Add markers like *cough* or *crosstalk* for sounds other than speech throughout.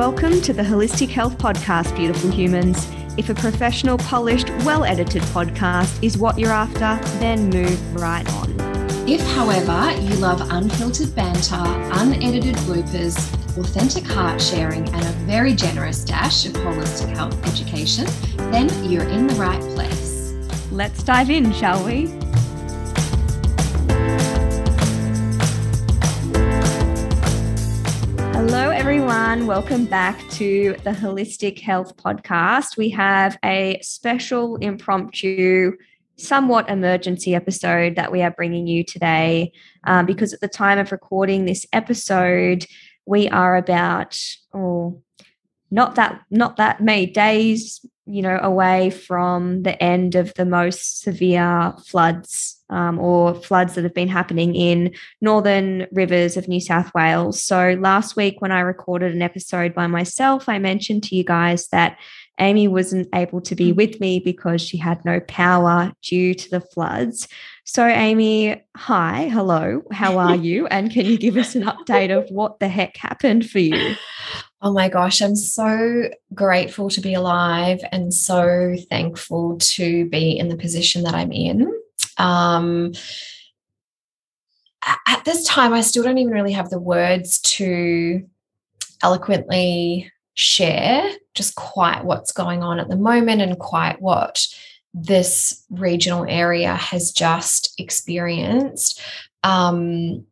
Welcome to the Holistic Health Podcast, beautiful humans. If a professional, polished, well edited podcast is what you're after, then move right on. If, however, you love unfiltered banter, unedited bloopers, authentic heart sharing, and a very generous dash of holistic health education, then you're in the right place. Let's dive in, shall we? Hello, everyone. Welcome back to the Holistic Health Podcast. We have a special impromptu, somewhat emergency episode that we are bringing you today um, because at the time of recording this episode, we are about, oh, not that not that many days you know away from the end of the most severe floods um, or floods that have been happening in northern rivers of New South Wales. So last week when I recorded an episode by myself, I mentioned to you guys that Amie wasn't able to be with me because she had no power due to the floods. So, Amie, hi, hello, how are *laughs* you? And can you give us an update of what the heck happened for you? *gasps* Oh my gosh, I'm so grateful to be alive and so thankful to be in the position that I'm in. Um, at this time, I still don't even really have the words to eloquently share just quite what's going on at the moment and quite what this regional area has just experienced. Um,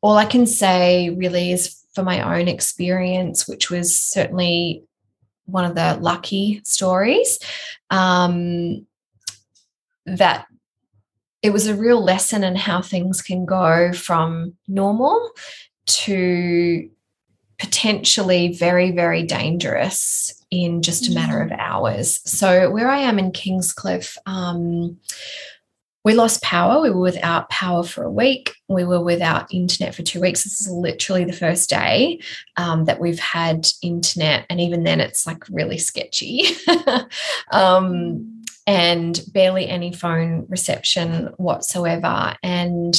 all I can say really is for my own experience, which was certainly one of the lucky stories, um, that it was a real lesson in how things can go from normal to potentially very, very dangerous in just a matter of hours. So, where I am in Kingscliff, um, we lost power. We were without power for a week. We were without internet for two weeks. This is literally the first day um, that we've had internet. And even then, it's like really sketchy. *laughs* um, and barely any phone reception whatsoever. And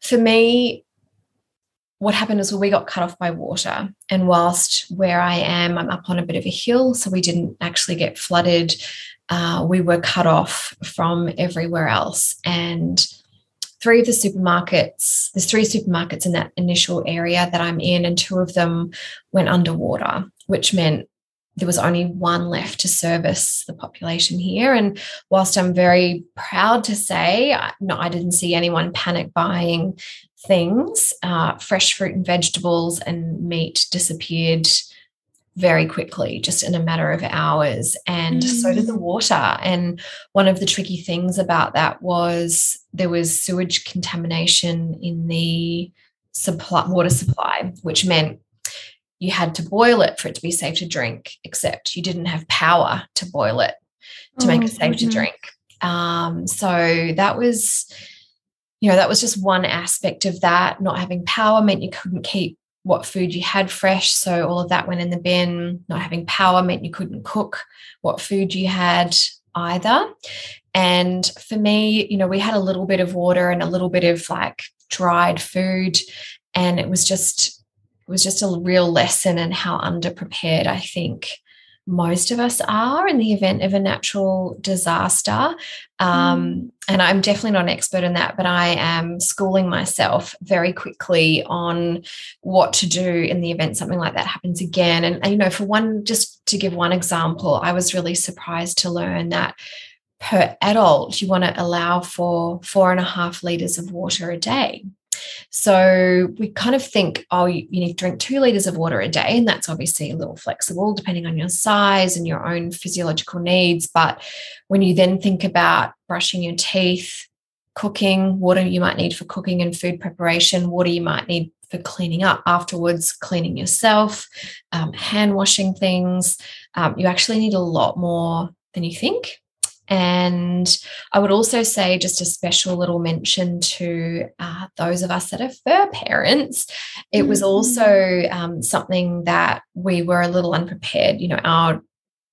for me, what happened is well, we got cut off by water. And whilst where I am, I'm up on a bit of a hill, so we didn't actually get flooded uh, we were cut off from everywhere else. And three of the supermarkets, there's three supermarkets in that initial area that I'm in, and two of them went underwater, which meant there was only one left to service the population here. And whilst I'm very proud to say, no, I didn't see anyone panic buying things, uh, fresh fruit and vegetables and meat disappeared very quickly, just in a matter of hours. And mm. so did the mm. water. And one of the tricky things about that was there was sewage contamination in the supply water supply, which meant you had to boil it for it to be safe to drink, except you didn't have power to boil it to oh, make it safe mm-hmm. to drink. Um, so that was, you know, that was just one aspect of that. Not having power meant you couldn't keep what food you had fresh. So all of that went in the bin. Not having power meant you couldn't cook what food you had either. And for me, you know, we had a little bit of water and a little bit of like dried food. And it was just, was just a real lesson in how underprepared I think most of us are in the event of a natural disaster. Um, mm. And I'm definitely not an expert in that, but I am schooling myself very quickly on what to do in the event something like that happens again. And, and you know, for one, just to give one example, I was really surprised to learn that per adult, you want to allow for four and a half liters of water a day. So we kind of think, oh, you, need to drink two liters of water a day. And that's obviously a little flexible depending on your size and your own physiological needs. But when you then think about brushing your teeth, cooking, water you might need for cooking and food preparation, water you might need for cleaning up afterwards, cleaning yourself, um, hand washing things, um, you actually need a lot more than you think. And I would also say just a special little mention to uh, those of us that are fur parents. It was also um, something that we were a little unprepared. You know, our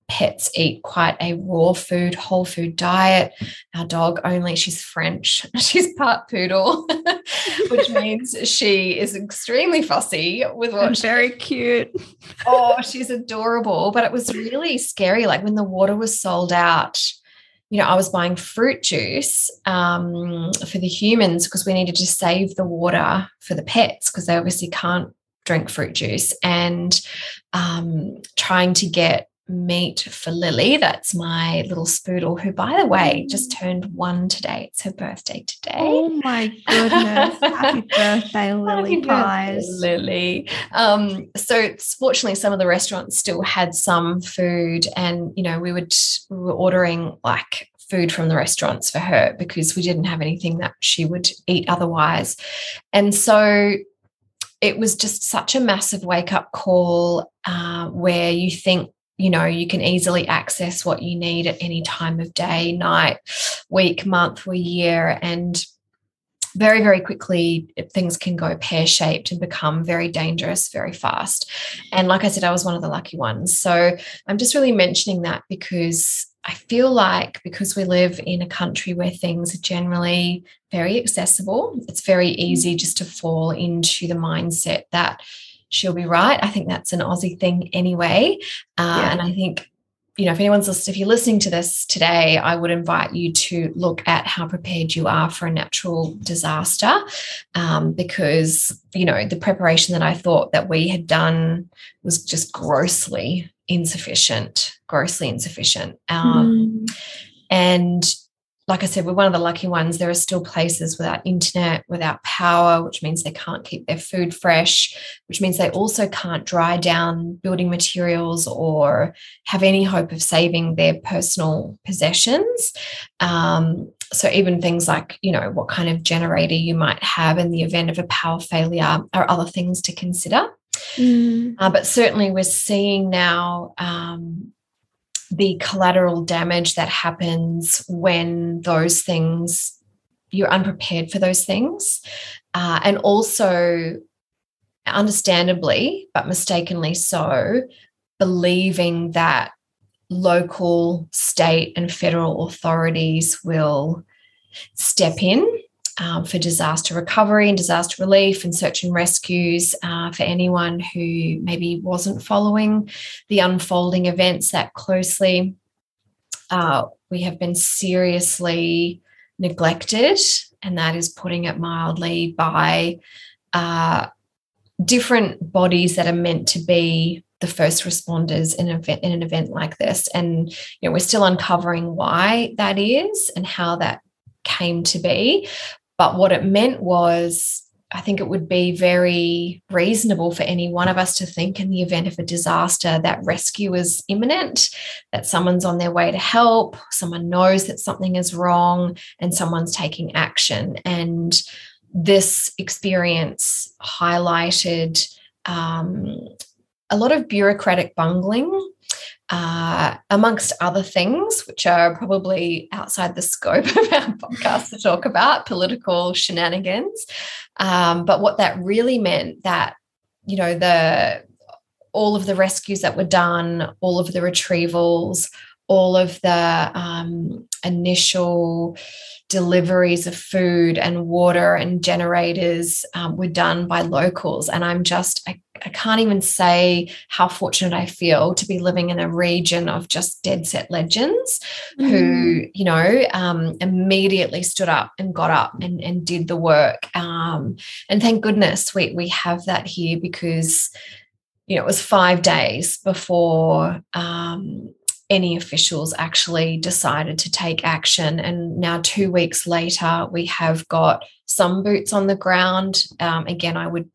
pets eat quite a raw food, whole food diet. Our dog only, she's French, *laughs* she's part poodle, *laughs* which *laughs* means she is extremely fussy with what. Very cute. oh, she's adorable. But it was really scary. Like when the water was sold out, you know, I was buying fruit juice um, for the humans because we needed to save the water for the pets because they obviously can't drink fruit juice. And um, trying to get meat for Lily. That's my little spoodle, who, by the way, just turned one today. It's her birthday today. Oh my goodness. Happy *laughs* birthday, Lily Happy Pies. birthday, Lily. Um, so fortunately, some of the restaurants still had some food, and you know, we would we were ordering like food from the restaurants for her because we didn't have anything that she would eat otherwise. And so it was just such a massive wake up call uh, where you think you know you can easily access what you need at any time of day night week month or year and very very quickly things can go pear-shaped and become very dangerous very fast. And like i said i was one of the lucky ones. So i'm just really mentioning that because i feel like because we live in a country where things are generally very accessible it's very easy just to fall into the mindset that she'll be right. I think that's an Aussie thing anyway. Uh, yeah. And I think, you know, if anyone's listening, if you're listening to this today, I would invite you to look at how prepared you are for a natural disaster. Um, because, you know, the preparation that I thought that we had done was just grossly insufficient, grossly insufficient. Um, mm. And like I said, we're one of the lucky ones. There are still places without internet, without power, which means they can't keep their food fresh, which means they also can't dry down building materials or have any hope of saving their personal possessions. Um, so, even things like, you know, what kind of generator you might have in the event of a power failure are other things to consider. Mm. Uh, but certainly, we're seeing now um, the collateral damage that happens when those things you're unprepared for those things. Uh, and also understandably but mistakenly so believing that local state and federal authorities will step in um, for disaster recovery and disaster relief and search and rescues uh, for anyone who maybe wasn't following the unfolding events that closely. Uh, we have been seriously neglected, and that is putting it mildly, by uh, different bodies that are meant to be the first responders in, event, in an event like this. And you know, we're still uncovering why that is and how that came to be. But what it meant was, I think it would be very reasonable for any one of us to think in the event of a disaster that rescue is imminent, that someone's on their way to help, someone knows that something is wrong, and someone's taking action. And this experience highlighted um, a lot of bureaucratic bungling uh, amongst other things, which are probably outside the scope *laughs* of our podcast to talk about, political shenanigans. Um, but what that really meant that, you know, the all of the rescues that were done, all of the retrievals, all of the um, initial deliveries of food and water and generators um, were done by locals. And I'm just, I, I can't even say how fortunate I feel to be living in a region of just dead set legends mm. who, you know, um, immediately stood up and got up and, and did the work. Um, and thank goodness we, we have that here because you know, it was five days before um, any officials actually decided to take action. And now, two weeks later, we have got some boots on the ground. Um, again, I would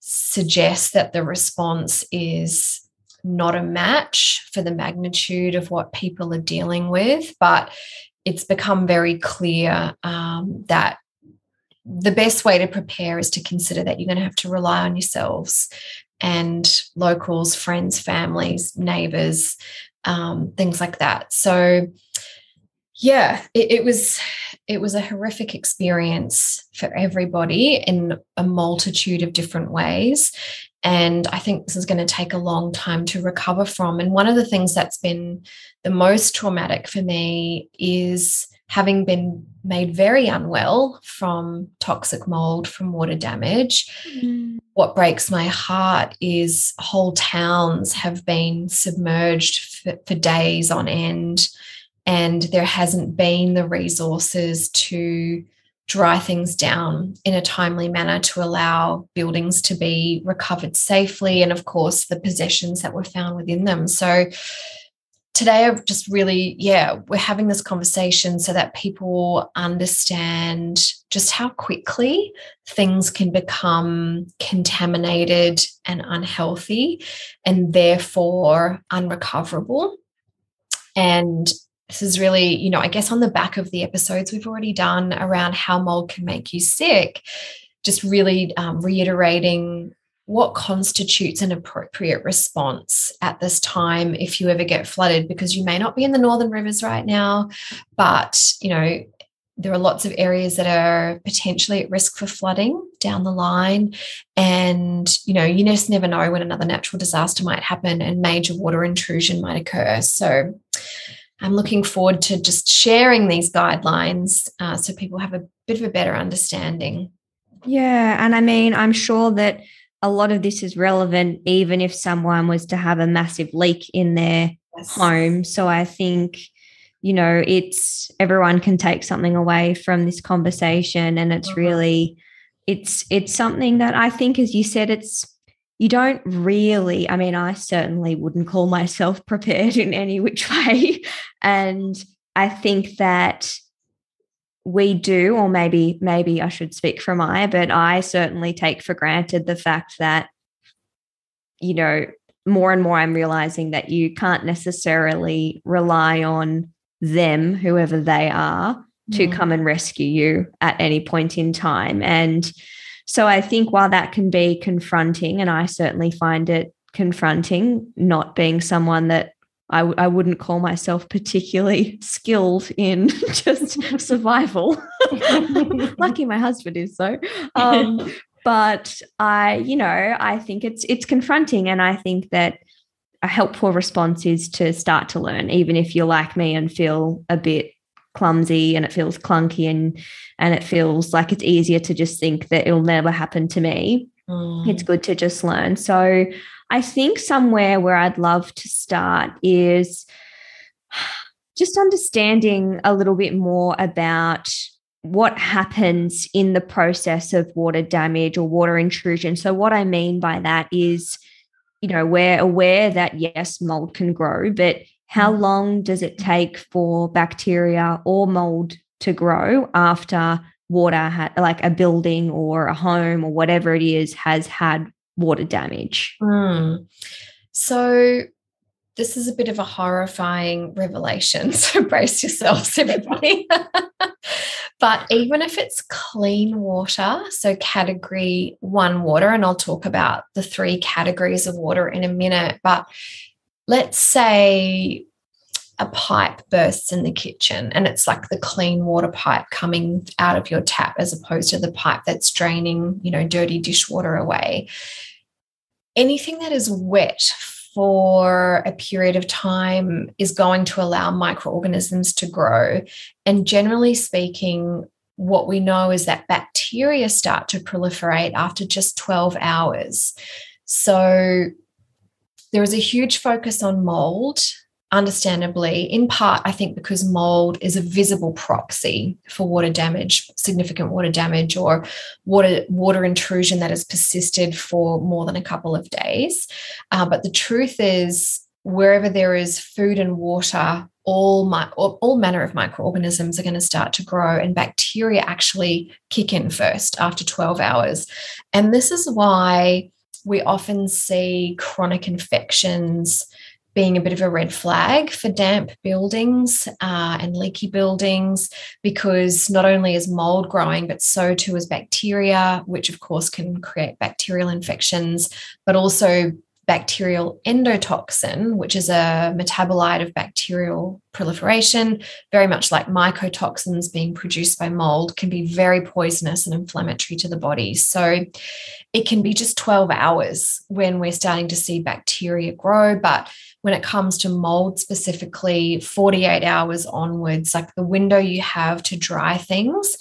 suggest that the response is not a match for the magnitude of what people are dealing with, but it's become very clear um, that the best way to prepare is to consider that you're going to have to rely on yourselves and locals, friends, families, neighbors, um, things like that. So, yeah, it, it was it was a horrific experience for everybody in a multitude of different ways. And I think this is going to take a long time to recover from. And one of the things that's been the most traumatic for me is having been made very unwell from toxic mold, from water damage. Mm. What breaks my heart is whole towns have been submerged for, for days on end, and there hasn't been the resources to dry things down in a timely manner to allow buildings to be recovered safely and of course the possessions that were found within them so today I've just really, yeah, we're having this conversation so that people understand just how quickly things can become contaminated and unhealthy and therefore unrecoverable. And this is really, you know, I guess on the back of the episodes we've already done around how mold can make you sick, just really um, reiterating what constitutes an appropriate response at this time if you ever get flooded because you may not be in the northern rivers right now but you know there are lots of areas that are potentially at risk for flooding down the line. And you know you just never know when another natural disaster might happen and major water intrusion might occur. So i'm looking forward to just sharing these guidelines uh, so people have a bit of a better understanding yeah and i mean i'm sure that a lot of this is relevant even if someone was to have a massive leak in their yes. home. So I think, you know, it's everyone can take something away from this conversation and it's mm-hmm. really it's it's something that I think as you said it's you don't really I mean I certainly wouldn't call myself *laughs* prepared in any which way and I think that we do, or maybe maybe I should speak from I, but I certainly take for granted the fact that, you know, more and more I'm realizing that you can't necessarily rely on them, whoever they are, to come and rescue you at any point in time. And so I think while that can be confronting, and I certainly find it confronting, not being someone that I w- I wouldn't call myself particularly *laughs* skilled in *laughs* just *laughs* survival. Lucky my husband is so. Um, but I, you know, I think it's it's confronting, and I think that a helpful response is to start to learn, even if you're like me and feel a bit clumsy and it feels clunky and and it feels like it's easier to just think that it'll never happen to me. Mm. It's good to just learn. So I think somewhere where I'd love to start is just understanding a little bit more about what happens in the process of water damage or water intrusion. So, what I mean by that is, you know, we're aware that yes, mold can grow, but how mm. long does it take for bacteria or mold to grow after water, ha- like a building or a home or whatever it is, has had water damage. Mm. So, this is a bit of a horrifying revelation. *laughs* So, brace yourselves, everybody. *laughs* but even if it's clean water, so category one water, and I'll talk about the three categories of water in a minute, but let's say a pipe bursts in the kitchen and it's like the clean water pipe coming out of your tap as opposed to the pipe that's draining you know dirty dishwater away anything that is wet for a period of time is going to allow microorganisms to grow. And generally speaking, what we know is that bacteria start to proliferate after just 12 hours. So there is a huge focus on mold understandably, in part, I think because mold is a visible proxy for water damage, significant water damage, or water water intrusion that has persisted for more than a couple of days. Uh, but the truth is, wherever there is food and water, all my all, all manner of microorganisms are going to start to grow, and bacteria actually kick in first after 12 hours. And this is why we often see chronic infections being a bit of a red flag for damp buildings uh, and leaky buildings because not only is mold growing, but so too is bacteria, which of course can create bacterial infections, but also bacterial endotoxin, which is a metabolite of bacterial proliferation, very much like mycotoxins being produced by mold, can be very poisonous and inflammatory to the body. So it can be just 12 hours when we're starting to see bacteria grow. But when it comes to mold specifically, 48 hours onwards, like the window you have to dry things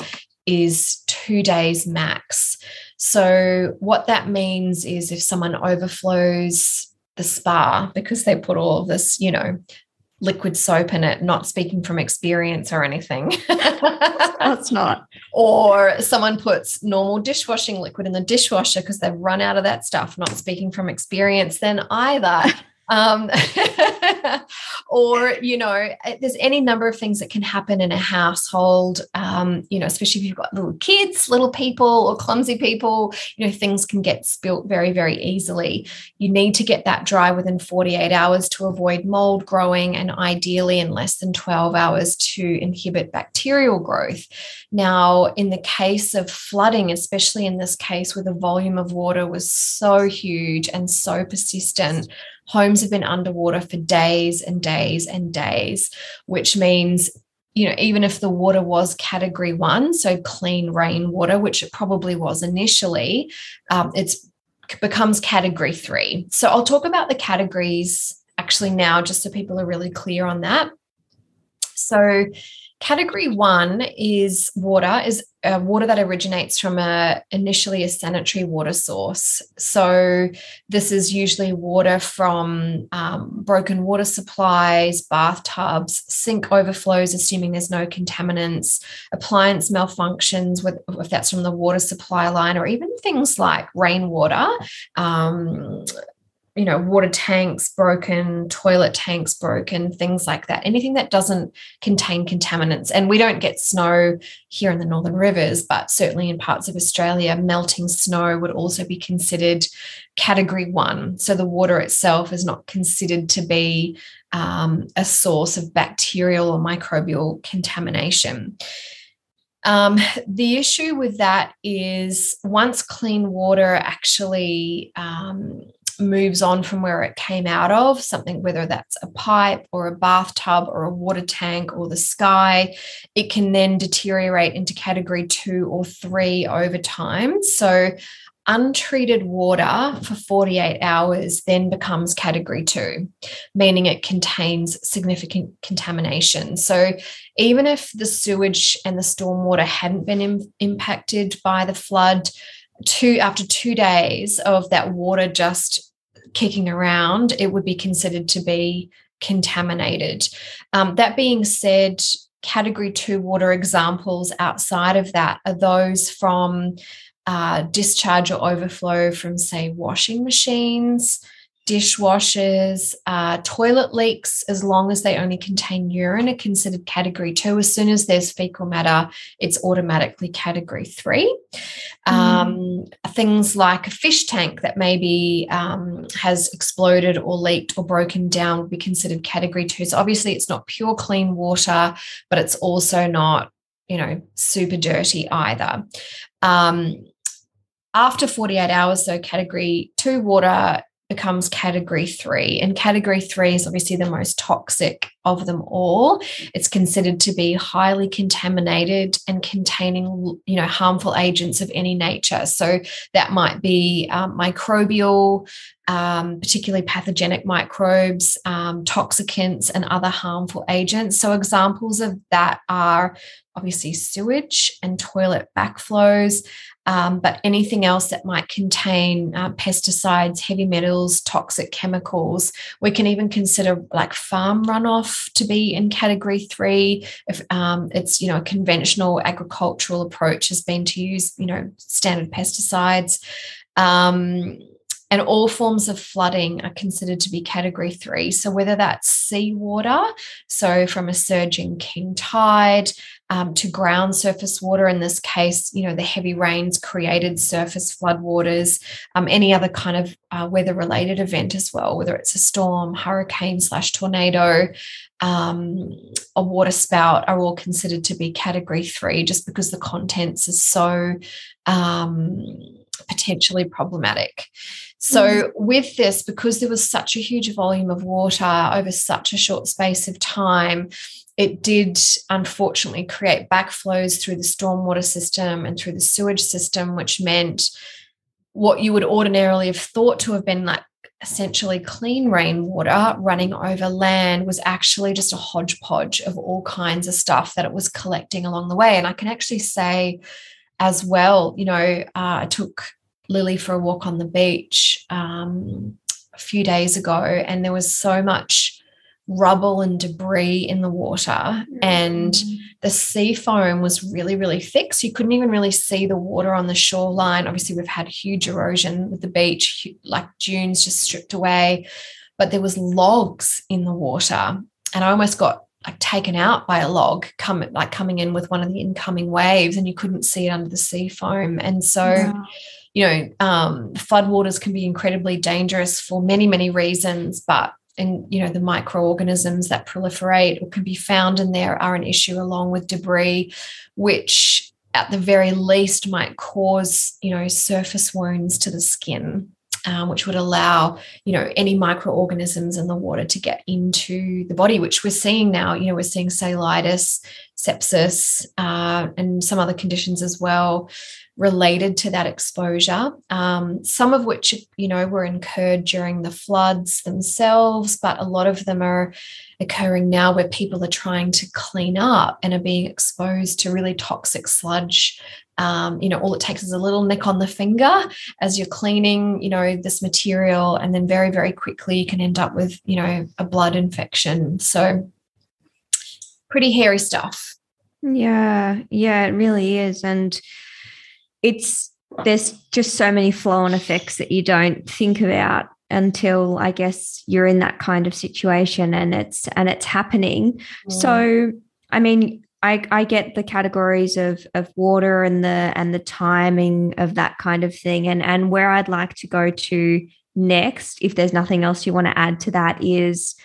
is two days max. So, what that means is if someone overflows the spa because they put all of this, you know, liquid soap in it, not speaking from experience or anything. That's not. *laughs* Or someone puts normal dishwashing liquid in the dishwasher because they've run out of that stuff, not speaking from experience, then either *laughs* um, *laughs* or you know there's any number of things that can happen in a household um, you know especially if you've got little kids little people or clumsy people you know things can get spilt very very easily. You need to get that dry within 48 hours to avoid mold growing and ideally in less than 12 hours to inhibit bacterial growth. Now in the case of flooding especially in this case where the volume of water was so huge and so persistent homes have been underwater for days and days and days, which means you know, even if the water was category one, so clean rainwater, which it probably was initially, um, it's becomes category three. So I'll talk about the categories actually now, just so people are really clear on that. So Category one is water, is uh, water that originates from a initially a sanitary water source. So this is usually water from um, broken water supplies, bathtubs, sink overflows, assuming there's no contaminants, appliance malfunctions, with, if that's from the water supply line, or even things like rainwater. Um, you know, water tanks broken, toilet tanks broken, things like that. Anything that doesn't contain contaminants. And we don't get snow here in the northern rivers, but certainly in parts of Australia, melting snow would also be considered category one. So the water itself is not considered to be um, a source of bacterial or microbial contamination. Um, the issue with that is once clean water actually um, moves on from where it came out of, something, whether that's a pipe or a bathtub or a water tank or the sky, it can then deteriorate into category two or three over time. So, untreated water for 48 hours then becomes category two, meaning it contains significant contamination. So, even if the sewage and the stormwater hadn't been Im- impacted by the flood, two after two days of that water just kicking around, it would be considered to be contaminated. Um, that being said, category two water examples outside of that are those from uh, discharge or overflow from, say, washing machines, dishwashers, uh, toilet leaks, as long as they only contain urine, are considered category two. As soon as there's fecal matter, it's automatically category three. Mm. Um, things like a fish tank that maybe um, has exploded or leaked or broken down would be considered category two. So obviously, it's not pure clean water, but it's also not, you know, super dirty either. Um, after 48 hours, so category two water becomes category three. And category three is obviously the most toxic of them all. It's considered to be highly contaminated and containing, you know, harmful agents of any nature. So that might be um, microbial, um, particularly pathogenic microbes, um, toxicants, and other harmful agents. So examples of that are obviously sewage and toilet backflows, um, but anything else that might contain uh, pesticides, heavy metals, toxic chemicals. We can even consider like farm runoff to be in category three. If um, it's, you know, a conventional agricultural approach has been to use, you know, standard pesticides. Um, and all forms of flooding are considered to be category three. So, whether that's seawater, so from a surging king tide um, to ground surface water, in this case, you know, the heavy rains created surface floodwaters, um, any other kind of uh, weather related event as well, whether it's a storm, hurricane slash tornado, um, a water spout, are all considered to be category three just because the contents are so um, potentially problematic. So, mm. with this, because there was such a huge volume of water over such a short space of time, it did unfortunately create backflows through the stormwater system and through the sewage system, which meant what you would ordinarily have thought to have been like essentially clean rainwater running over land was actually just a hodgepodge of all kinds of stuff that it was collecting along the way. And I can actually say as well, you know, uh, I took Lily for a walk on the beach um, a few days ago, and there was so much rubble and debris in the water mm-hmm. and the sea foam was really really thick so you couldn't even really see the water on the shoreline obviously we've had huge erosion with the beach like dunes just stripped away but there was logs in the water and i almost got like taken out by a log coming like coming in with one of the incoming waves and you couldn't see it under the sea foam and so. You know um, floodwaters can be incredibly dangerous for many many reasons but and you know the microorganisms that proliferate or can be found in there are an issue along with debris which at the very least might cause you know surface wounds to the skin um, which would allow you know any microorganisms in the water to get into the body which we're seeing now. You know we're seeing cellulitis sepsis uh, and some other conditions as well related to that exposure, um, some of which, you know, were incurred during the floods themselves, but a lot of them are occurring now where people are trying to clean up and are being exposed to really toxic sludge. Um, you know, all it takes is a little nick on the finger as you're cleaning, you know, this material, and then very, very quickly you can end up with, you know, a blood infection. So, pretty hairy stuff. Yeah, yeah, it really is. And it's there's just so many flow on effects that you don't think about until I guess you're in that kind of situation and it's and it's happening. Mm. So I mean, I, I get the categories of of water and the and the timing of that kind of thing. And and where I'd like to go to next, if there's nothing else you want to add to that, is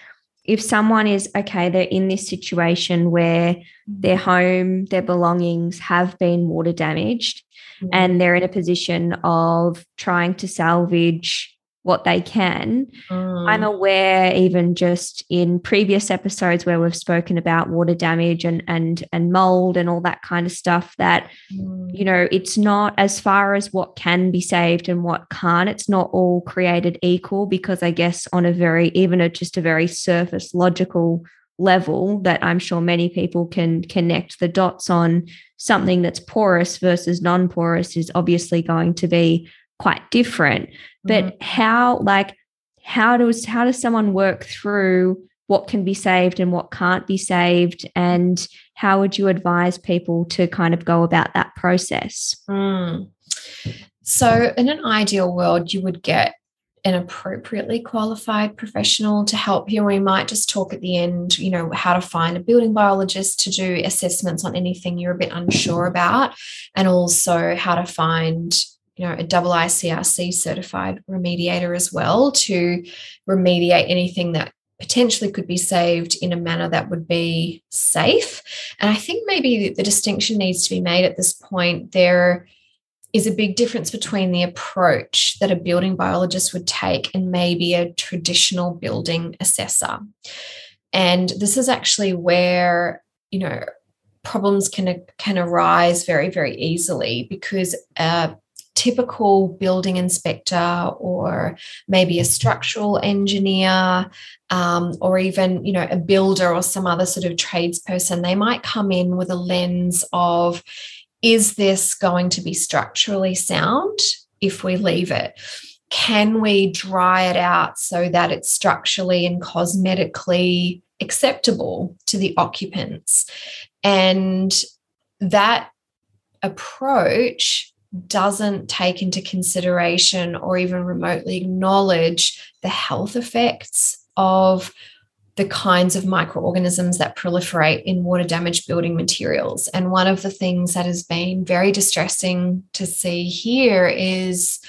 if someone is okay, they're in this situation where their mm-hmm. home, their belongings have been water damaged, mm-hmm. and they're in a position of trying to salvage what they can. Mm. I'm aware, even just in previous episodes where we've spoken about water damage and and and mold and all that kind of stuff, that mm. you know it's not as far as what can be saved and what can't. It's not all created equal because I guess on a very even a just a very surface logical level that I'm sure many people can connect the dots on something that's porous versus non-porous is obviously going to be quite different but mm-hmm. how like how does how does someone work through what can be saved and what can't be saved and how would you advise people to kind of go about that process mm. so in an ideal world you would get an appropriately qualified professional to help you. We might just talk at the end, you know, how to find a building biologist to do assessments on anything you're a bit unsure about, and also how to find you know, a double ICRC certified remediator as well to remediate anything that potentially could be saved in a manner that would be safe. And I think maybe the distinction needs to be made at this point. There is a big difference between the approach that a building biologist would take and maybe a traditional building assessor. And this is actually where, you know, problems can can arise very very easily because a typical building inspector or maybe a structural engineer um, or even you know a builder or some other sort of tradesperson they might come in with a lens of is this going to be structurally sound if we leave it? Can we dry it out so that it's structurally and cosmetically acceptable to the occupants? And that approach doesn't take into consideration or even remotely acknowledge the health effects of the kinds of microorganisms that proliferate in water damaged building materials. And one of the things that has been very distressing to see here is,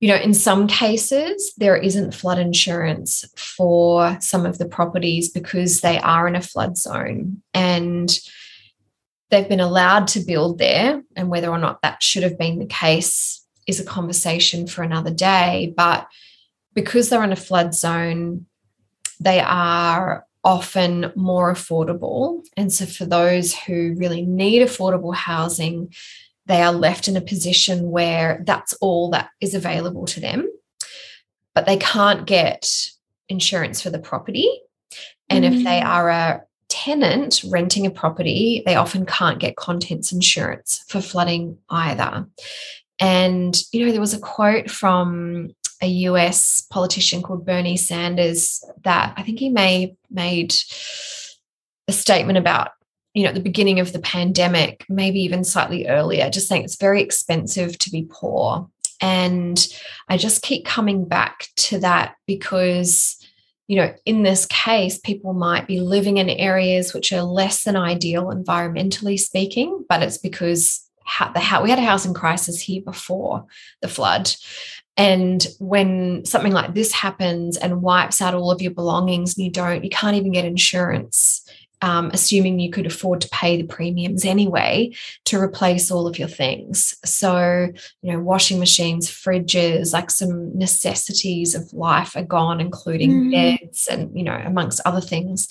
you know, in some cases, there isn't flood insurance for some of the properties because they are in a flood zone. And they've been allowed to build there, and whether or not that should have been the case is a conversation for another day. But because they're in a flood zone, they are often more affordable. And so, for those who really need affordable housing, they are left in a position where that's all that is available to them, but they can't get insurance for the property. And mm. if they mm. are a tenant renting a property, they often can't get contents insurance for flooding either. And, you know, there was a quote from a US politician called Bernie Sanders that I think he may made a statement about you know at the beginning of the pandemic maybe even slightly earlier just saying it's very expensive to be poor. And i just keep coming back to that because you know in this case people might be living in areas which are less than ideal environmentally speaking but it's because the how, we had a housing crisis here before the flood and when something like this happens and wipes out all of your belongings and you don't, you can't even get insurance, um, assuming you could afford to pay the premiums anyway to replace all of your things. So, you know, washing machines, fridges, like some necessities of life are gone, including mm. beds and, you know, amongst other things.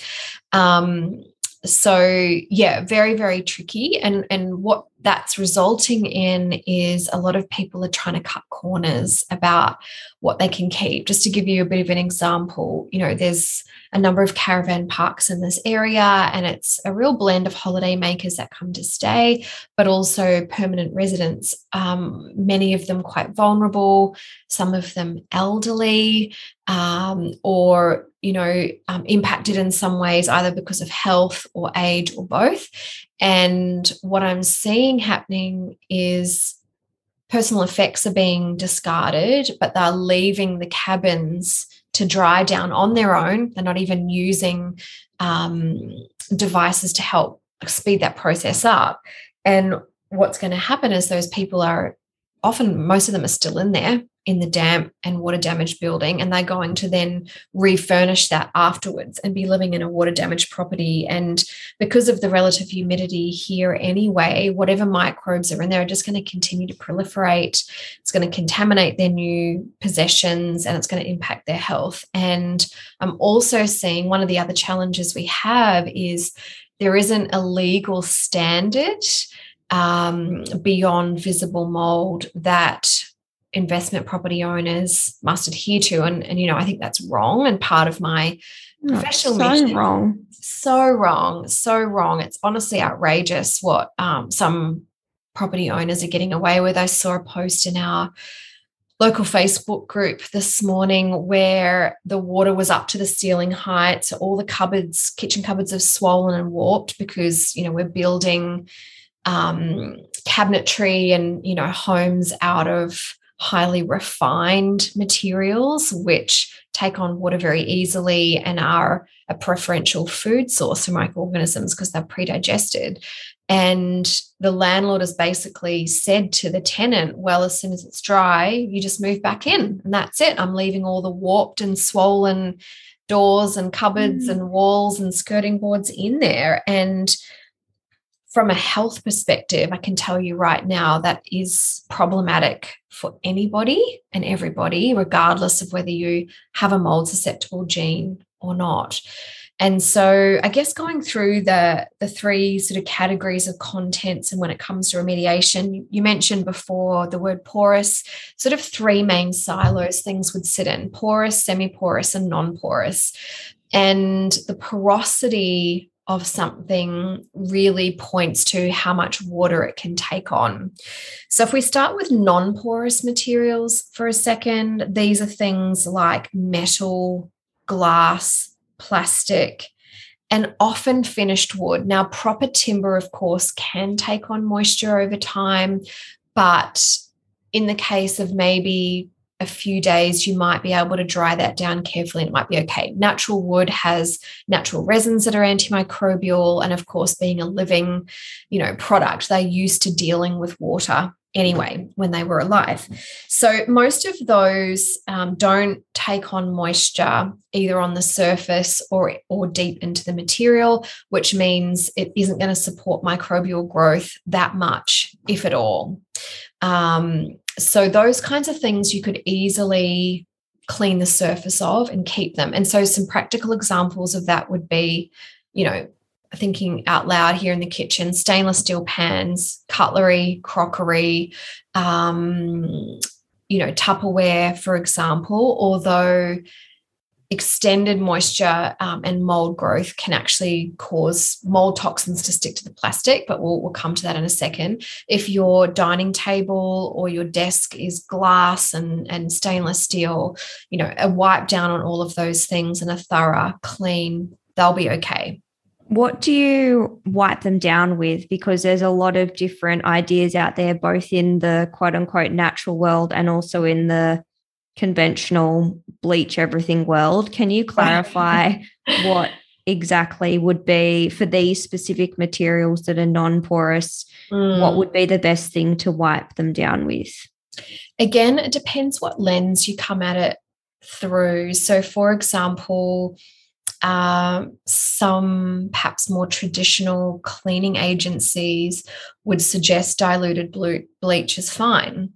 Um, so yeah very very tricky. And and what that's resulting in is a lot of people are trying to cut corners about what they can keep. Just to give you a bit of an example you know there's a number of caravan parks in this area and it's a real blend of holiday makers that come to stay but also permanent residents um, many of them quite vulnerable some of them elderly um, or you know um, impacted in some ways either because of health or age or both. And what i'm seeing happening is personal effects are being discarded but they're leaving the cabins to dry down on their own. They're not even using um, devices to help speed that process up. And what's going to happen is those people are often most of them are still in there in the damp and water damaged building and they're going to then refurnish that afterwards and be living in a water damaged property. And because of the relative humidity here anyway whatever microbes are in there are just going to continue to proliferate. It's going to contaminate their new possessions and it's going to impact their health. And i'm also seeing one of the other challenges we have is there isn't a legal standard um, beyond visible mold that investment property owners must adhere to and, and you know i think that's wrong and part of my oh, professional so mission. wrong. So wrong so wrong. It's honestly outrageous what um, some property owners are getting away with. I saw a post in our local facebook group this morning where the water was up to the ceiling height. So all the cupboards kitchen cupboards have swollen and warped because you know we're building um, cabinetry and you know homes out of highly refined materials, which take on water very easily and are a preferential food source for microorganisms because they're pre-digested. And the landlord has basically said to the tenant, well, as soon as it's dry, you just move back in. And that's it. I'm leaving all the warped and swollen doors and cupboards mm. and walls and skirting boards in there. And from a health perspective, I can tell you right now that is problematic for anybody and everybody, regardless of whether you have a mold susceptible gene or not. And so I guess going through the, the three sort of categories of contents and when it comes to remediation, you mentioned before the word porous, sort of three main silos things would sit in porous, semi-porous, and non-porous. And the porosity of something really points to how much water it can take on. So, if we start with non porous materials for a second, these are things like metal, glass, plastic, and often finished wood. Now, proper timber, of course, can take on moisture over time, but in the case of maybe a few days, you might be able to dry that down carefully and it might be okay. Natural wood has natural resins that are antimicrobial. And of course, being a living, you know, product, they're used to dealing with water anyway when they were alive. So most of those um, don't take on moisture either on the surface or, or deep into the material, which means it isn't going to support microbial growth that much, if at all. Um, so those kinds of things you could easily clean the surface of and keep them. And so some practical examples of that would be, you know, thinking out loud here in the kitchen stainless steel pans cutlery crockery um, you know tupperware for example although extended moisture um, and mold growth can actually cause mold toxins to stick to the plastic, but we'll, we'll come to that in a second. If your dining table or your desk is glass and, and stainless steel, you know, a wipe down on all of those things and a thorough clean, they'll be okay. What do you wipe them down with? Because there's a lot of different ideas out there, both in the quote unquote natural world and also in the conventional bleach everything world. Can you clarify *laughs* what exactly would be for these specific materials that are non porous? Mm. What would be the best thing to wipe them down with? Again, it depends what lens you come at it through. So, for example, um, some perhaps more traditional cleaning agencies would suggest diluted bleach is fine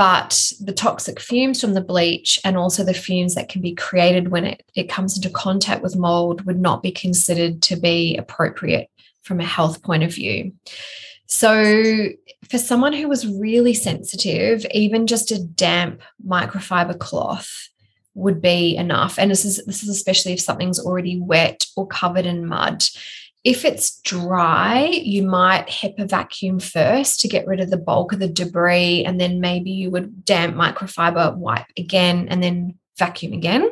but the toxic fumes from the bleach and also the fumes that can be created when it, it comes into contact with mold would not be considered to be appropriate from a health point of view. So, for someone who was really sensitive, even just a damp microfiber cloth would be enough. And this is this is especially if something's already wet or covered in mud. If it's dry, you might HEPA vacuum first to get rid of the bulk of the debris, and then maybe you would damp microfiber wipe again and then vacuum again.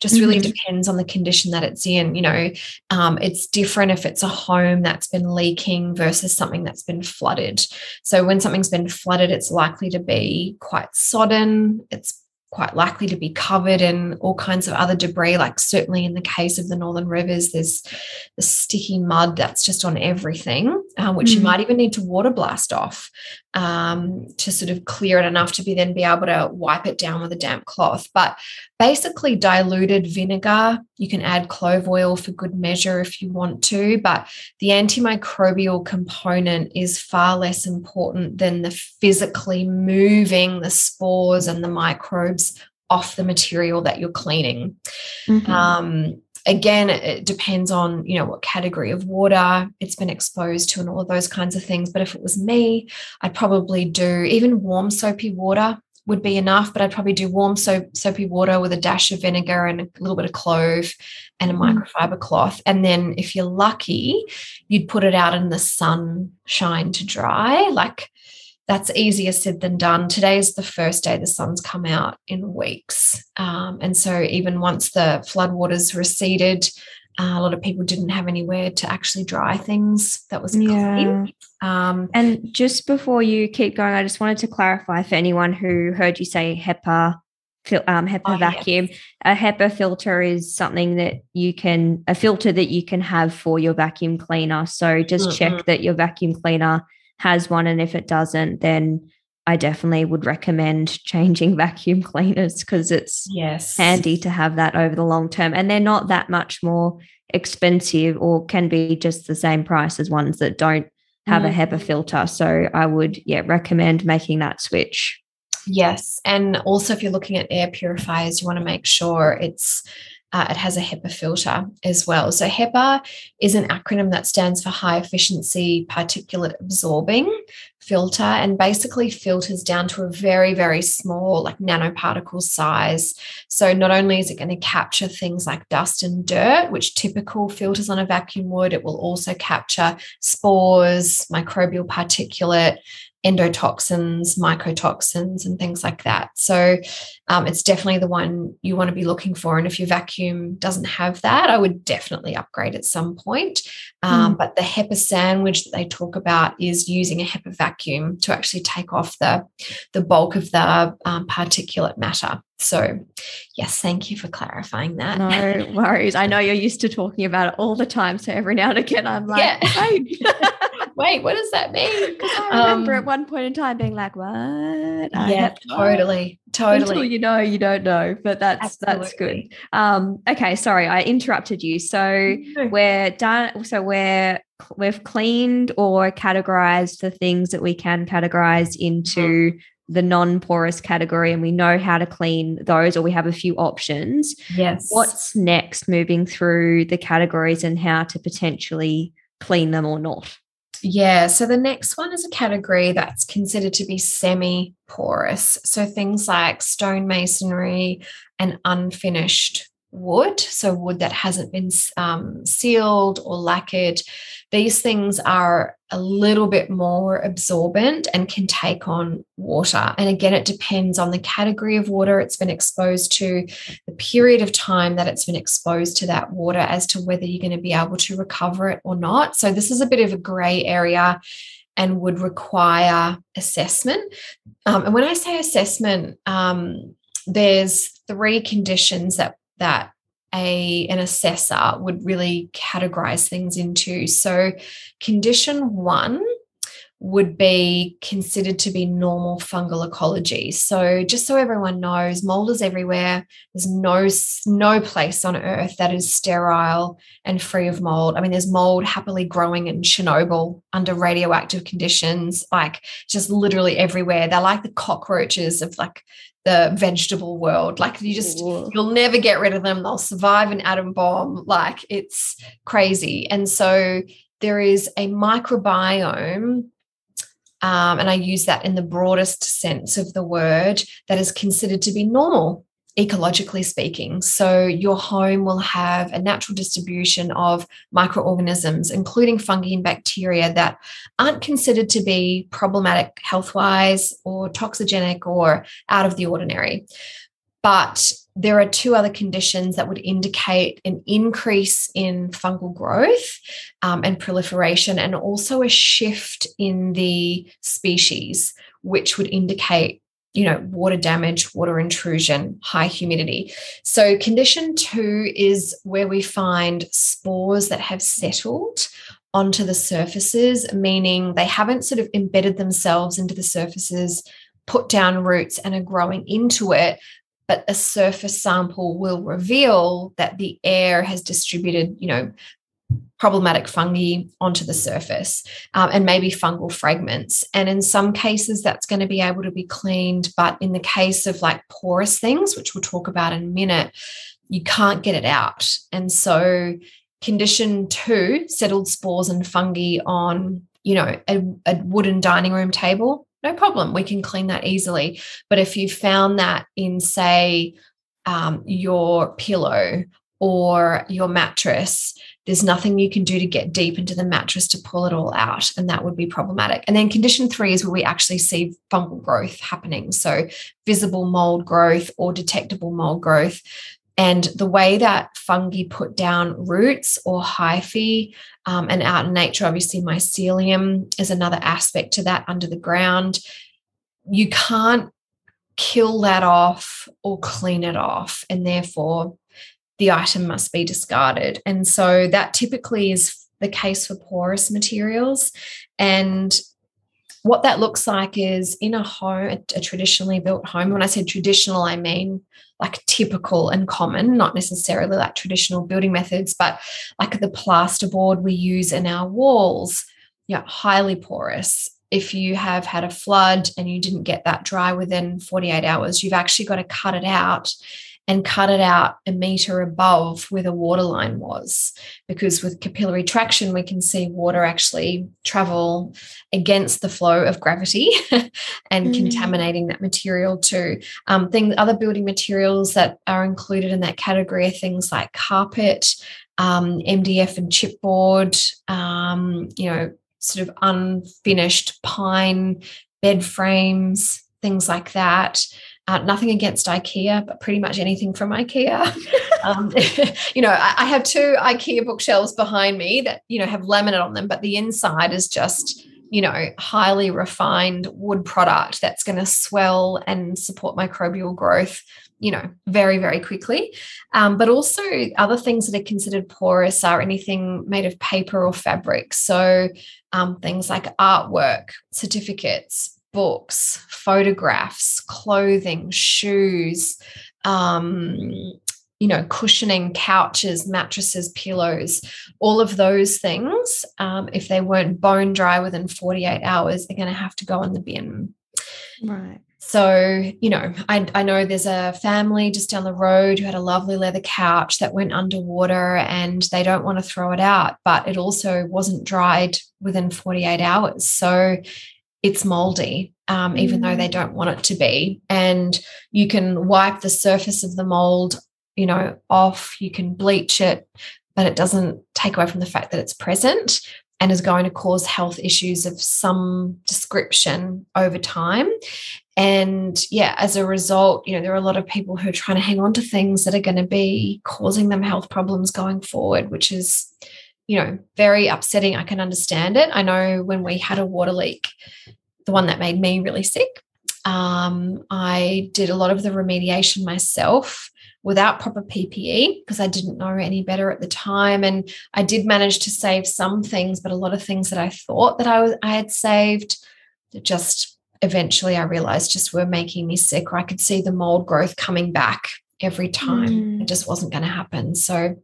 Just really mm-hmm. depends on the condition that it's in. You know, um, it's different if it's a home that's been leaking versus something that's been flooded. So when something's been flooded, it's likely to be quite sodden. It's quite likely to be covered in all kinds of other debris. Like certainly in the case of the northern rivers, there's the sticky mud that's just on everything, um, which mm. you might even need to water blast off um, to sort of clear it enough to be then be able to wipe it down with a damp cloth. But basically, diluted vinegar, you can add clove oil for good measure if you want to, but the antimicrobial component is far less important than the physically moving the spores and the microbes off the material that you're cleaning. Mm-hmm. Um, again it depends on you know what category of water it's been exposed to and all of those kinds of things but if it was me i'd probably do even warm soapy water would be enough but i'd probably do warm soap soapy water with a dash of vinegar and a little bit of clove and a mm. microfiber cloth and then if you're lucky you'd put it out in the sunshine to dry like that's easier said than done. Today is the first day the sun's come out in weeks. Um, and so, even once the floodwaters receded, uh, a lot of people didn't have anywhere to actually dry things that was yeah. Um, and just before you keep going, I just wanted to clarify for anyone who heard you say HEPA um, HEPA oh, vacuum. Yes. A HEPA filter is something that you can, a filter that you can have for your vacuum cleaner. So just mm-hmm. check that your vacuum cleaner has one. And if it doesn't, then I definitely would recommend changing *laughs* vacuum cleaners because it's yes handy to have that over the long term. And they're not that much more expensive or can be just the same price as ones that don't have mm. a HEPA filter. So I would yeah recommend making that switch. Yes. And also if you're looking at air purifiers, you want to make sure it's uh, it has a HEPA filter as well. So, HEPA is an acronym that stands for High Efficiency Particulate Absorbing Filter and basically filters down to a very, very small, like nanoparticle size. So, not only is it going to capture things like dust and dirt, which typical filters on a vacuum would, it will also capture spores, microbial particulate, endotoxins, mycotoxins, and things like that. So um, it's definitely the one you want to be looking for. And if your vacuum doesn't have that, I would definitely upgrade at some point. Um, mm. But the HEPA sandwich that they talk about is using a HEPA vacuum to actually take off the, the bulk of the um, particulate matter. So, yes, thank you for clarifying that. No *laughs* worries. I know you're used to talking about it all the time. So every now and again, I'm like, yeah. hey. *laughs* wait, what does that mean? I remember um, at one point in time being like, what? yeah, totally. Totally. Until you know, you don't know, but that's Absolutely. that's good. Um, okay, sorry, I interrupted you. So we're done. So we're we've cleaned or categorized the things that we can categorize into mm-hmm. the non-porous category and we know how to clean those or we have a few options. Yes. What's next moving through the categories and how to potentially clean them or not? Yeah, so the next one is a category that's considered to be semi porous. So things like stone masonry and unfinished wood, so wood that hasn't been um, sealed or lacquered, these things are a little bit more absorbent and can take on water. And again, it depends on the category of water it's been exposed to, the period of time that it's been exposed to that water, as to whether you're going to be able to recover it or not. So, this is a bit of a gray area and would require assessment. Um, and when I say assessment, um, there's three conditions that that a an assessor would really categorize things into. So condition 1 would be considered to be normal fungal ecology. So just so everyone knows, mold is everywhere. There's no no place on earth that is sterile and free of mold. I mean, there's mold happily growing in Chernobyl under radioactive conditions, like just literally everywhere. They're like the cockroaches of like the vegetable world. Like you just Ooh. you'll never get rid of them. They'll survive an atom bomb. Like it's crazy. And so there is a microbiome um, and I use that in the broadest sense of the word, that is considered to be normal, ecologically speaking. So, your home will have a natural distribution of microorganisms, including fungi and bacteria, that aren't considered to be problematic health wise or toxigenic or out of the ordinary. But there are two other conditions that would indicate an increase in fungal growth um, and proliferation, and also a shift in the species, which would indicate you know, water damage, water intrusion, high humidity. So, condition two is where we find spores that have settled onto the surfaces, meaning they haven't sort of embedded themselves into the surfaces, put down roots, and are growing into it, but a surface sample will reveal that the air has distributed, you know, problematic fungi onto the surface um, and maybe fungal fragments. And in some cases, that's going to be able to be cleaned. But in the case of like porous things, which we'll talk about in a minute, you can't get it out. And so, condition two settled spores and fungi on, you know, a, a wooden dining room table no problem. We can clean that easily. But if you found that in, say, um, your pillow or your mattress, there's nothing you can do to get deep into the mattress to pull it all out. And that would be problematic. And then condition three is where we actually see fungal growth happening. So visible mold growth or detectable mold growth. And the way that fungi put down roots or hyphae um, and out in nature, obviously, mycelium is another aspect to that under the ground. You can't kill that off or clean it off. And therefore, the item must be discarded. And so that typically is the case for porous materials. And what that looks like is in a home, a traditionally built home. When I say traditional, I mean like typical and common, not necessarily like traditional building methods, but like the plasterboard we use in our walls, yeah, highly porous. If you have had a flood and you didn't get that dry within 48 hours, you've actually got to cut it out and cut it out a meter above where the water line was. Because with capillary traction, we can see water actually travel against the flow of gravity *laughs* and mm. contaminating that material too. Um, things, other building materials that are included in that category are things like carpet, um, MDF and chipboard, um, you know, sort of unfinished pine bed frames, things like that. Uh, nothing against IKEA, but pretty much anything from IKEA. *laughs* um, *laughs* you know, I, I, have two IKEA bookshelves behind me that, you know, have laminate on them, but the inside is just, you know, highly refined wood product that's going to swell and support microbial growth, you know, very, very quickly. Um, but also, other things that are considered porous are anything made of paper or fabric. So, um, things like artwork, certificates, books, photographs, clothing, shoes, um, you know, cushioning, couches, mattresses, pillows, all of those things, um, if they weren't bone dry within 48 hours, they're going to have to go in the bin. Right. So, you know, I, I know there's a family just down the road who had a lovely leather couch that went underwater and they don't want to throw it out, but it also wasn't dried within 48 hours. So it's moldy, um, even mm. though they mm. don't want it to be. And you can wipe the surface of the mold, you know, off, you can bleach it, but it doesn't take away from the fact that it's present and is going to cause health issues of some description over time. And yeah, as a result, you know, there are a lot of people who are trying to hang on to things that are going to be causing them health problems going forward, which is, you know, very upsetting. I can understand it. I know when we had a water leak, the one that made me really sick, um, I did a lot of the remediation myself without proper PPE because I didn't know any better at the time. And I did manage to save some things, but a lot of things that I thought that I was I had saved just eventually I realized just were making me sick or I could see the mold growth coming back every time. Mm. It just wasn't going to happen. So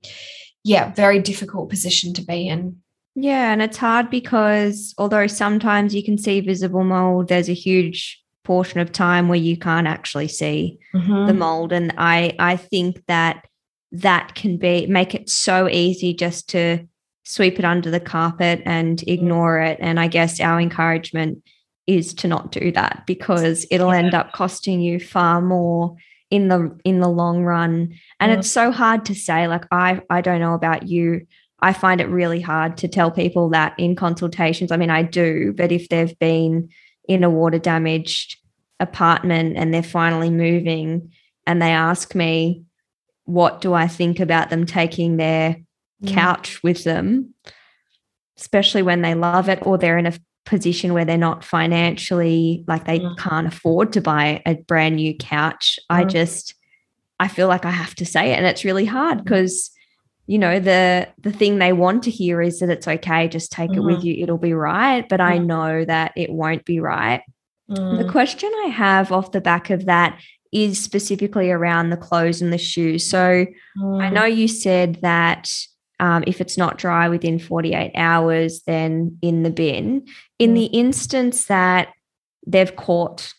yeah, very difficult position to be in. Yeah, and it's hard because although sometimes you can see visible mold, there's a huge portion of time where you can't actually see mm-hmm. the mold and i i think that that can be make it so easy just to sweep it under the carpet and ignore it and i guess our encouragement is to not do that because it'll yeah. end up costing you far more in the in the long run and mm. it's so hard to say like i i don't know about you i find it really hard to tell people that in consultations i mean i do but if they've been in a water damaged apartment and they're finally moving and they ask me what do I think about them taking their mm. couch with them especially when they love it or they're in a position where they're not financially like they mm. can't afford to buy a brand new couch mm. I just I feel like I have to say it and it's really hard because you know the the thing they want to hear is that it's okay just take mm-hmm. it with mm-hmm. you it'll be right but i mm. know that it won't be right mm. the question i have off the back of that is specifically around the clothes and the shoes so mm. i know you said that um, if it's not dry within 48 hours then in the bin in mm. the instance that they've caught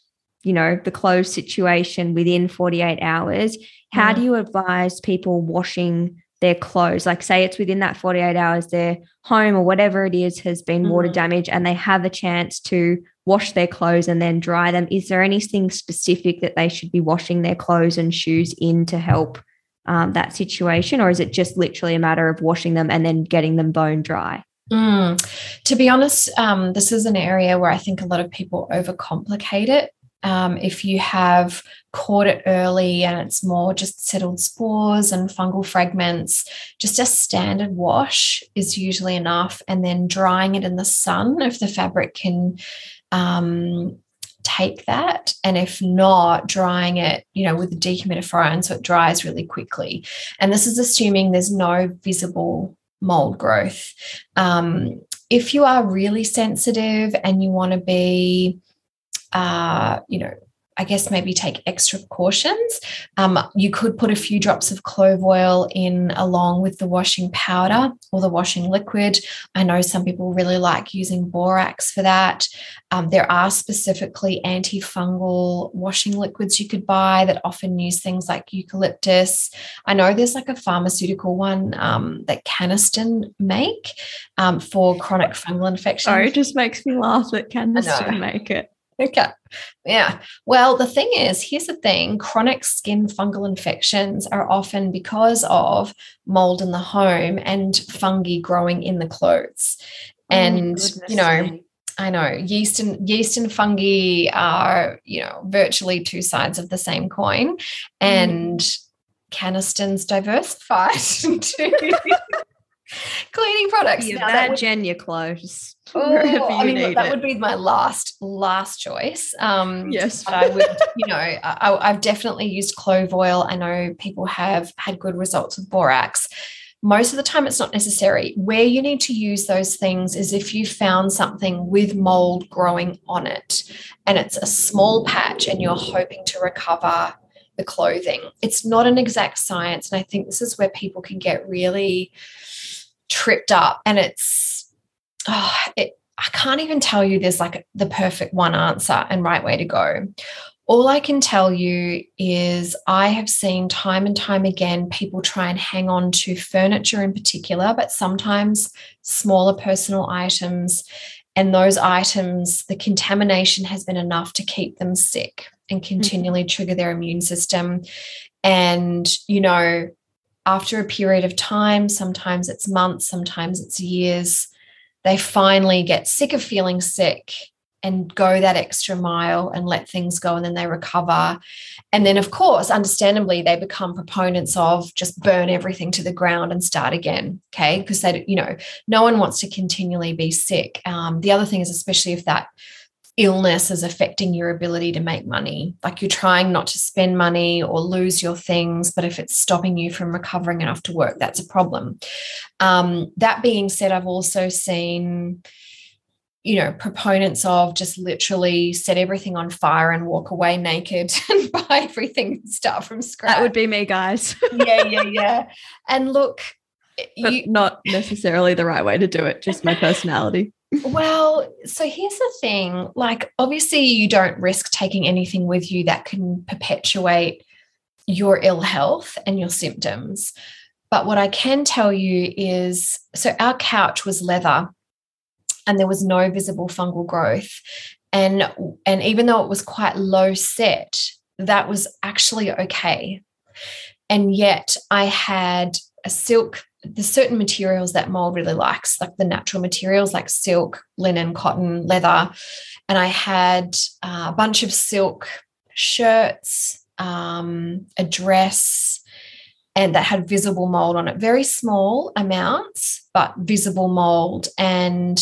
you know the clothes situation within 48 hours how do you advise people washing their clothes. Like, say it's within that 48 hours, their home or whatever it is has been mm-hmm. water damage and they have a chance to wash their clothes and then dry them. Is there anything specific that they should be washing their clothes and shoes in to help um, that situation? Or is it just literally a matter of washing them and then getting them bone dry? Mm. To be honest, um, this is an area where I think a lot of people overcomplicate it. Um, if you have caught it early and it's more just settled spores and fungal fragments, just a standard wash is usually enough. And then drying it in the sun if the fabric can um, take that. And if not, drying it, you know, with a dehumidifier and so it dries really quickly. And this is assuming there's no visible mold growth. Um, if you are really sensitive and you want to be uh, you know, I guess maybe take extra precautions. Um, you could put a few drops of clove oil in along with the washing powder or the washing liquid. I know some people really like using borax for that. Um, there are specifically antifungal washing liquids you could buy that often use things like eucalyptus. I know there's like a pharmaceutical one um, that Canesten make um, for chronic fungal infections. Sorry, it just makes me laugh that Canesten make it. *laughs* Okay. Yeah. Well, the thing is, here's the thing chronic skin fungal infections are often because of mold in the home and fungi growing in the clothes. Oh, and, you know, me. I know yeast and yeast and fungi are, you know, virtually two sides of the same coin. And mm. Canesten's diversified *laughs* *laughs* cleaning products. Yeah, now, would, Genya clothes. *laughs* Oh, I mean, that it. would be my last last choice. Um, yes, but I would, you know, *laughs* I, I've definitely used clove oil. I know people have had good results with borax. Most of the time, it's not necessary. Where you need to use those things is if you found something with mold growing on it, and it's a small patch, and you're hoping to recover the clothing. It's not an exact science, and I think this is where people can get really tripped up and it's oh, it, I can't even tell you there's like the perfect one answer and right way to go. All I can tell you is I have seen time and time again people try and hang on to furniture in particular, but sometimes smaller personal items. And those items, the contamination has been enough to keep them sick and mm-hmm. continually mm-hmm. trigger their immune system. And, you know, after a period of time, sometimes it's months, sometimes it's years, they finally get sick of feeling sick and go that extra mile and let things go and then they recover. And then of course understandably they become proponents of just burn everything to the ground and start again okay? Because they you know no one wants to continually be sick. Um, the other thing is especially if that illness is affecting your ability to make money like you're trying not to spend money or lose your things but if it's stopping you from recovering enough to work that's a problem um, that being said i've also seen you know, proponents of just literally set everything on fire and walk away naked *laughs* and buy everything and start from scratch. That would be me, guys. yeah, yeah, yeah. *laughs* And look, you, not necessarily the right way to do it, just my *laughs* personality. Well, so here's the thing like, obviously, you don't risk taking anything with you that can perpetuate your ill health and your symptoms. But what I can tell you is so our couch was leather and there was no visible fungal growth. And, and even though it was quite low set, that was actually okay. And yet I had a silk, the certain materials that mold really likes, like the natural materials like silk, linen, cotton, leather. And I had a bunch of silk shirts, um, a dress, and that had visible mold on it. Very small amounts, but visible mold. And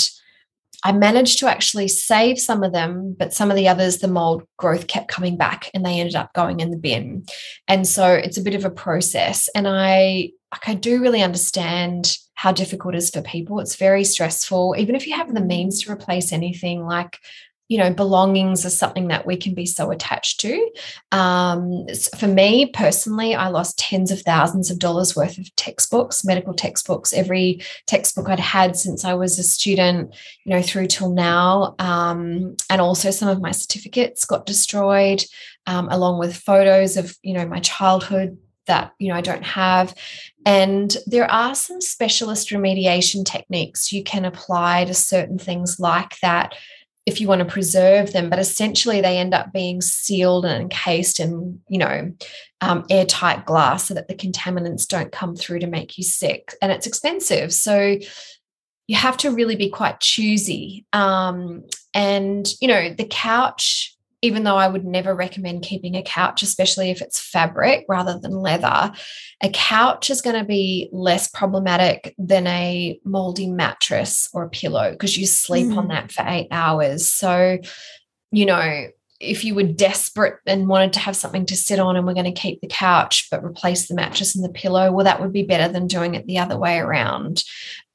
I managed to actually save some of them, but some of the others, the mold growth kept coming back and they ended up going in the bin. And so it's a bit of a process. And I like I do really understand how difficult it is for people. It's very stressful. Even if you have the means to replace anything, like you know belongings are something that we can be so attached to. Um, for me personally i lost tens of thousands of dollars worth of textbooks medical textbooks every textbook i'd had since i was a student you know through till now. Um, and also some of my certificates got destroyed um, along with photos of you know my childhood that you know I don't have. And there are some specialist remediation techniques you can apply to certain things like that if you want to preserve them, but essentially they end up being sealed and encased in, you know, um, airtight glass so that the contaminants don't come through to make you sick. And it's expensive. So you have to really be quite choosy. Um, and, you know, the couch even though I would never recommend keeping a couch, especially if it's fabric rather than leather, a couch is going to be less problematic than a moldy mattress or a pillow because you sleep mm. on that for eight hours. So, you know, if you were desperate and wanted to have something to sit on and we're going to keep the couch but replace the mattress and the pillow well that would be better than doing it the other way around.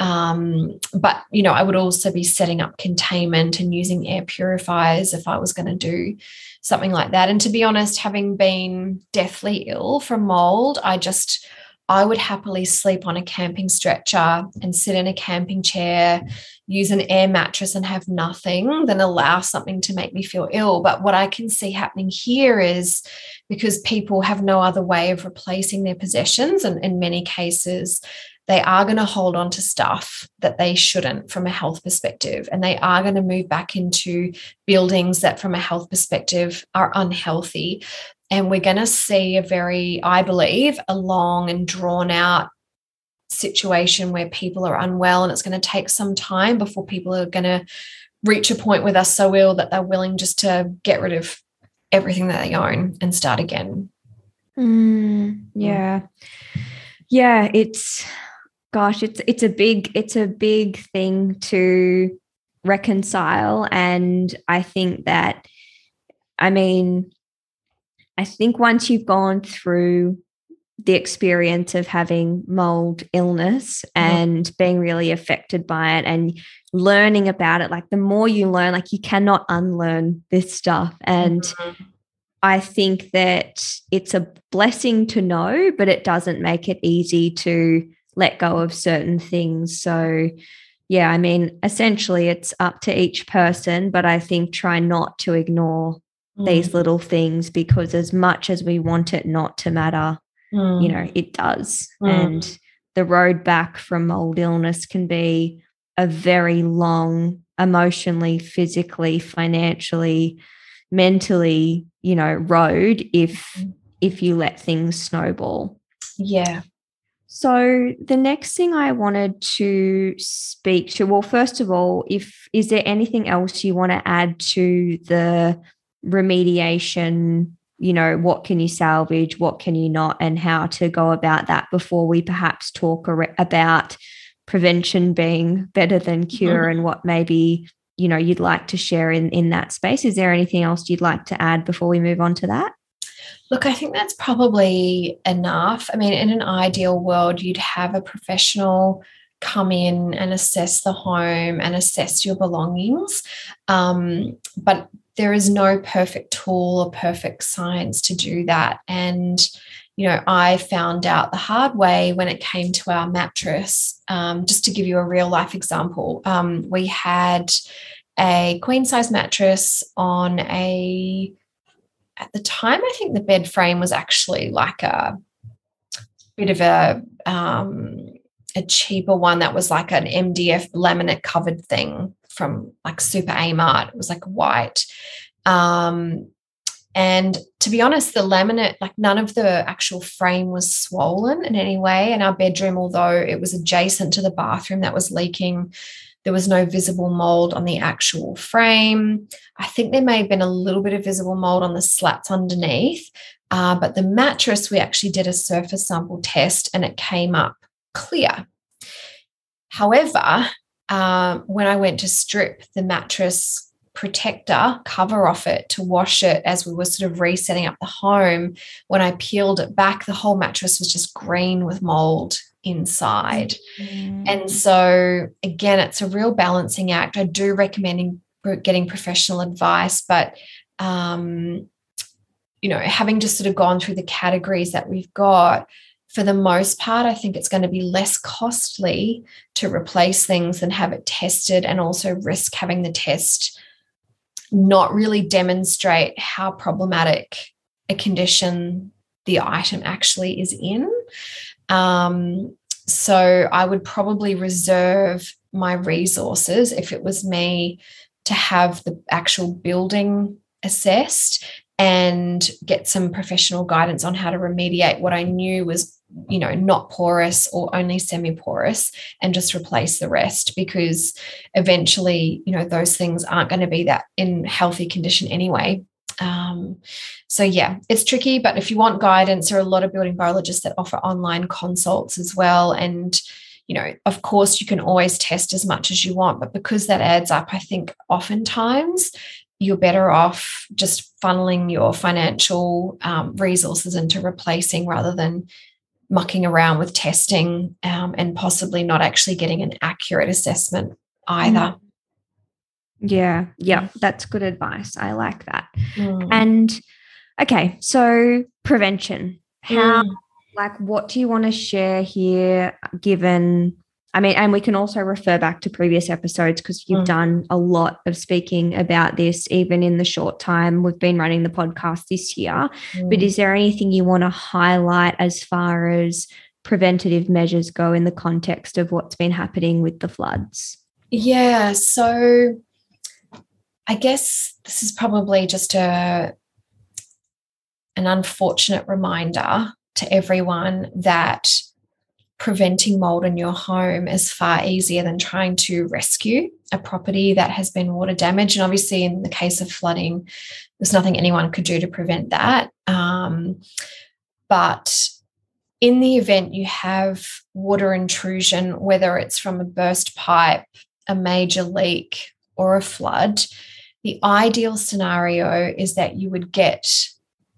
Um, but you know i would also be setting up containment and using air purifiers if i was going to do something like that. And to be honest having been deathly ill from mold i just I would happily sleep on a camping stretcher and sit in a camping chair, use an air mattress and have nothing than allow something to make me feel ill. But what I can see happening here is because people have no other way of replacing their possessions, and in many cases, they are going to hold on to stuff that they shouldn't from a health perspective. And they are going to move back into buildings that, from a health perspective, are unhealthy. And we're going to see a very, I believe, a long and drawn out situation where people are unwell. And it's going to take some time before people are going to reach a point where they're so ill that they're willing just to get rid of everything that they own and start again. Mm, yeah. Yeah, it's gosh, it's it's a big it's a big thing to reconcile and I think that I mean I think once you've gone through the experience of having mold illness and mm-hmm. being really affected by it and learning about it like the more you learn like you cannot unlearn this stuff and mm-hmm. i think that it's a blessing to know but it doesn't make it easy to let go of certain things so yeah, I mean, essentially it's up to each person, but I think try not to ignore mm. these little things because as much as we want it not to matter, mm. you know, it does. Mm. And the road back from mold illness can be a very long, emotionally, physically, financially, mentally, you know, road if mm. if you let things snowball. Yeah. So the next thing I wanted to speak to, well, first of all, if is there anything else you want to add to the remediation? You know, what can you salvage, what can you not, and how to go about that before we perhaps talk about prevention being better than cure mm-hmm. and what maybe you know you'd like to share in in that space. Is there anything else you'd like to add before we move on to that? Look, I think that's probably enough. I mean, in an ideal world, you'd have a professional come in and assess the home and assess your belongings. Um, but there is no perfect tool or perfect science to do that. And, you know, I found out the hard way when it came to our mattress. Um, just to give you a real life example, um, we had a queen size mattress on a at the time, I think the bed frame was actually like a bit of a um, a cheaper one that was like an MDF laminate covered thing from like Super Amart. It was like white. Um, and to be honest, the laminate, like none of the actual frame was swollen in any way. And our bedroom, although it was adjacent to the bathroom that was leaking, there was no visible mold on the actual frame. I think there may have been a little bit of visible mold on the slats underneath, uh, but the mattress, we actually did a surface sample test and it came up clear. However, uh, when I went to strip the mattress protector cover off it to wash it as we were sort of resetting up the home, when I peeled it back, the whole mattress was just green with mold inside. Mm. And so, again, it's a real balancing act. I do recommend getting professional advice, but um, you know, having just sort of gone through the categories that we've got, for the most part, I think it's going to be less costly to replace things than have it tested and also risk having the test not really demonstrate how problematic a condition the item actually is in. Um, so I would probably reserve my resources if it was me to have the actual building assessed and get some professional guidance on how to remediate what I knew was you know not porous or only semi porous and just replace the rest because eventually you know those things aren't going to be that in healthy condition anyway um, so yeah, it's tricky, but if you want guidance, there are a lot of building biologists that offer online consults as well. And you know, of course, you can always test as much as you want, but because that adds up, I think oftentimes you're better off just funneling your financial um, resources into replacing rather than mucking around with testing um, and possibly not actually getting an accurate assessment either. Mm. Yeah, yeah, that's good advice. I like that. Mm. And okay, so prevention. How, mm. like, what do you want to share here, given? I mean, and we can also refer back to previous episodes because you've mm. done a lot of speaking about this, even in the short time we've been running the podcast this year. But mm. is there anything you want to highlight as far as preventative measures go in the context of what's been happening with the floods? Yeah. So, I guess this is probably just a an unfortunate reminder to everyone that preventing mold in your home is far easier than trying to rescue a property that has been water damaged. And obviously, in the case of flooding, there's nothing anyone could do to prevent that. Um, but in the event you have water intrusion, whether it's from a burst pipe, a major leak, or a flood, the ideal scenario is that you would get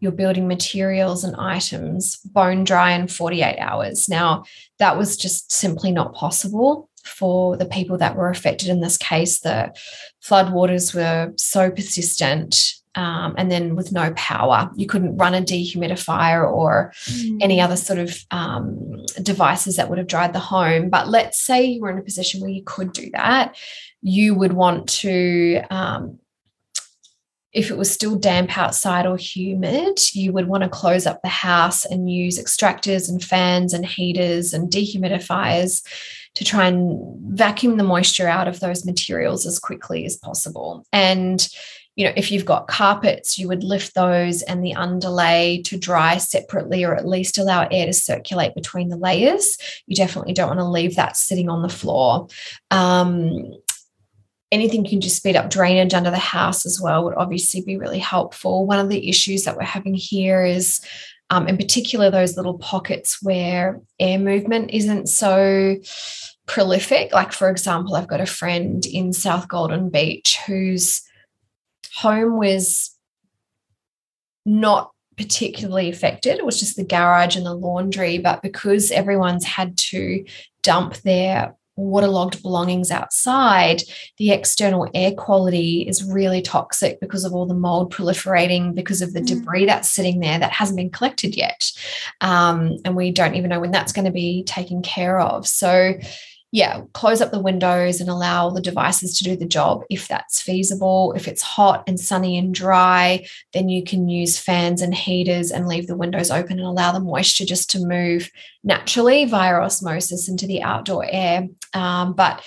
your building materials and items bone dry in 48 hours. Now, that was just simply not possible for the people that were affected in this case. The floodwaters were so persistent um, and then with no power. You couldn't run a dehumidifier or mm. any other sort of um, devices that would have dried the home. But let's say you were in a position where you could do that, you would want to um, if it was still damp outside or humid, you would want to close up the house and use extractors and fans and heaters and dehumidifiers to try and vacuum the moisture out of those materials as quickly as possible. And you know, if you've got carpets, you would lift those and the underlay to dry separately or at least allow air to circulate between the layers. You definitely don't want to leave that sitting on the floor. Um, anything can just speed up drainage under the house as well would obviously be really helpful. One of the issues that we're having here is, um, in particular, those little pockets where air movement isn't so prolific. Like, for example, I've got a friend in South Golden Beach whose home was not particularly affected. It was just the garage and the laundry. But because everyone's had to dump their waterlogged belongings outside, the external air quality is really toxic because of all the mold proliferating, because of the mm. debris that's sitting there that hasn't been collected yet. Um, and we don't even know when that's going to be taken care of. So, yeah, close up the windows and allow the devices to do the job if that's feasible. If it's hot and sunny and dry, then you can use fans and heaters and leave the windows open and allow the moisture just to move naturally via osmosis into the outdoor air. Um, but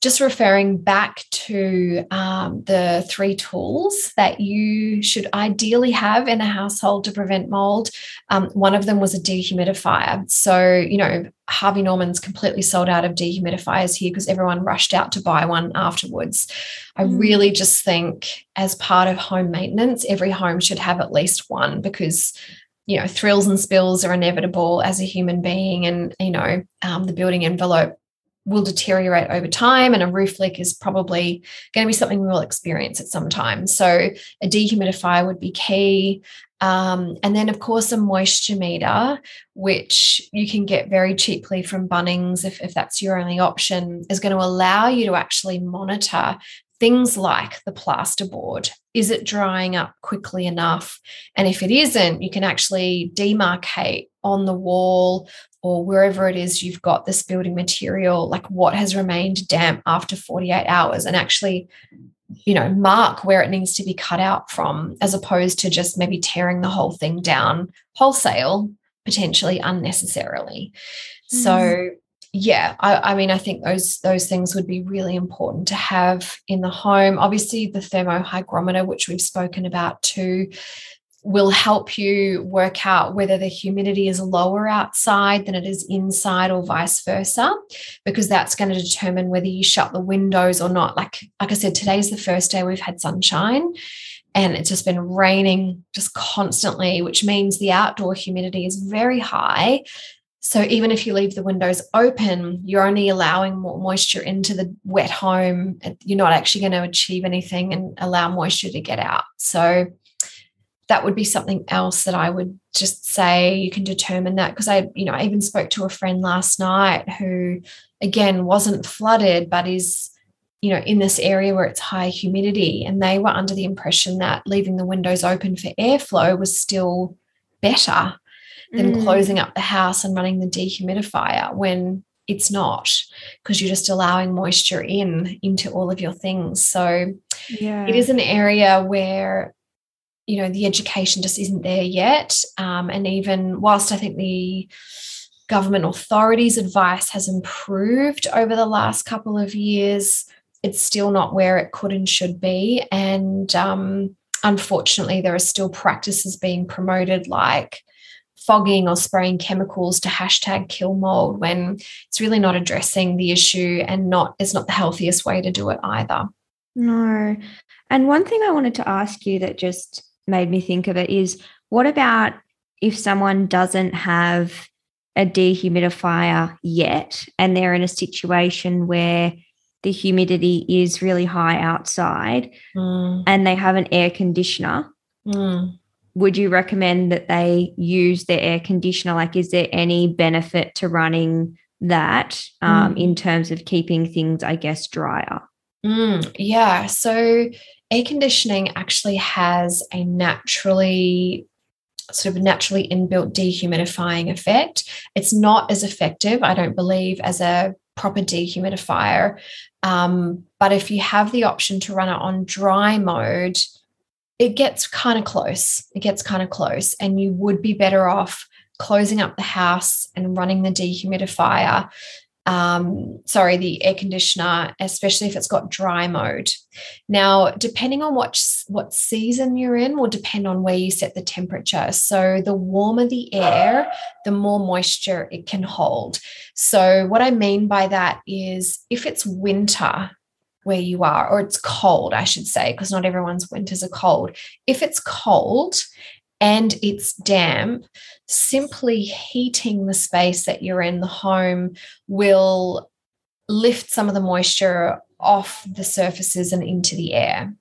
just referring back to um, the three tools that you should ideally have in a household to prevent mold. Um, one of them was a dehumidifier. So, you know, Harvey Norman's completely sold out of dehumidifiers here because everyone rushed out to buy one afterwards. I mm. really just think, as part of home maintenance, every home should have at least one because you know thrills and spills are inevitable as a human being and you know um, the building envelope will deteriorate over time and a roof leak is probably going to be something we will experience at some time. So a dehumidifier would be key. Um, and then of course a moisture meter which you can get very cheaply from bunnings if, if that's your only option is going to allow you to actually monitor things like the plasterboard is it drying up quickly enough? And if it isn't you can actually demarcate on the wall or wherever it is you've got this building material, like what has remained damp after 48 hours, and actually, you know, mark where it needs to be cut out from, as opposed to just maybe tearing the whole thing down wholesale, potentially unnecessarily. Mm. So yeah I, I, mean i think those those things would be really important to have in the home obviously the thermohygrometer which we've spoken about too will help you work out whether the humidity is lower outside than it is inside or vice versa because that's going to determine whether you shut the windows or not like like i said today's the first day we've had sunshine and it's just been raining just constantly which means the outdoor humidity is very high so even if you leave the windows open, you're only allowing more moisture into the wet home. You're not actually going to achieve anything and allow moisture to get out. So that would be something else that I would just say you can determine that because I, you know, I even spoke to a friend last night who, again, wasn't flooded, but is, you know, in this area where it's high humidity. And they were under the impression that leaving the windows open for airflow was still better than mm. closing up the house and running the dehumidifier when it's not because you're just allowing moisture in into all of your things so yeah. it is an area where you know the education just isn't there yet. Um, and even whilst i think the government authorities advice has improved over the last couple of years it's still not where it could and should be. And um, unfortunately there are still practices being promoted like fogging or spraying chemicals to hashtag kill mold when it's really not addressing the issue and not is not the healthiest way to do it either. No. And one thing i wanted to ask you that just made me think of it is what about if someone doesn't have a dehumidifier yet and they're in a situation where the humidity is really high outside mm. and they have an air conditioner mm. would you recommend that they use their air conditioner like is there any benefit to running that um, mm. in terms of keeping things i guess drier Mm, yeah. So air conditioning actually has a naturally sort of naturally inbuilt dehumidifying effect. It's not as effective, I don't believe, as a proper dehumidifier. Um, but if you have the option to run it on dry mode, it gets kind of close. It gets kind of close, and you would be better off closing up the house and running the dehumidifier um, sorry, the air conditioner, especially if it's got dry mode. Now, depending on what, what season you're in, will depend on where you set the temperature. So, the warmer the air, the more moisture it can hold. So, what I mean by that is if it's winter, where you are, or it's cold, I should say, because not everyone's winters are cold. If it's cold and it's damp, simply heating the space that you're in, the home, will lift some of the moisture off the surfaces and into the air,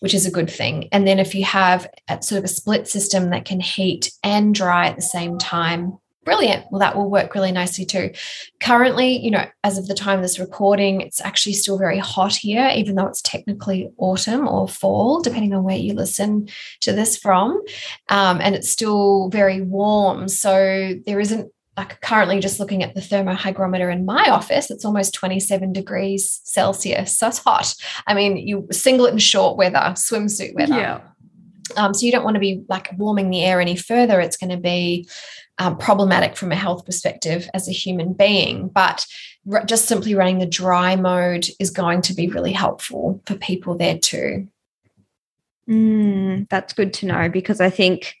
which is a good thing. And then if you have a sort of a split system that can heat and dry at the same time, brilliant. Well, that will work really nicely too. Currently, you know, as of the time of this recording, it's actually still very hot here, even though it's technically autumn or fall, depending on where you listen to this from. Um, and it's still very warm. So there isn't like currently just looking at the thermohygrometer in my office, it's almost 27 degrees Celsius. So it's hot. I mean, you singlet and short weather, swimsuit weather. Yeah. Um, so you don't want to be like warming the air any further. It's going to be um, problematic from a health perspective as a human being. But just simply running the dry mode is going to be really helpful for people there too. Mm, that's good to know because I think,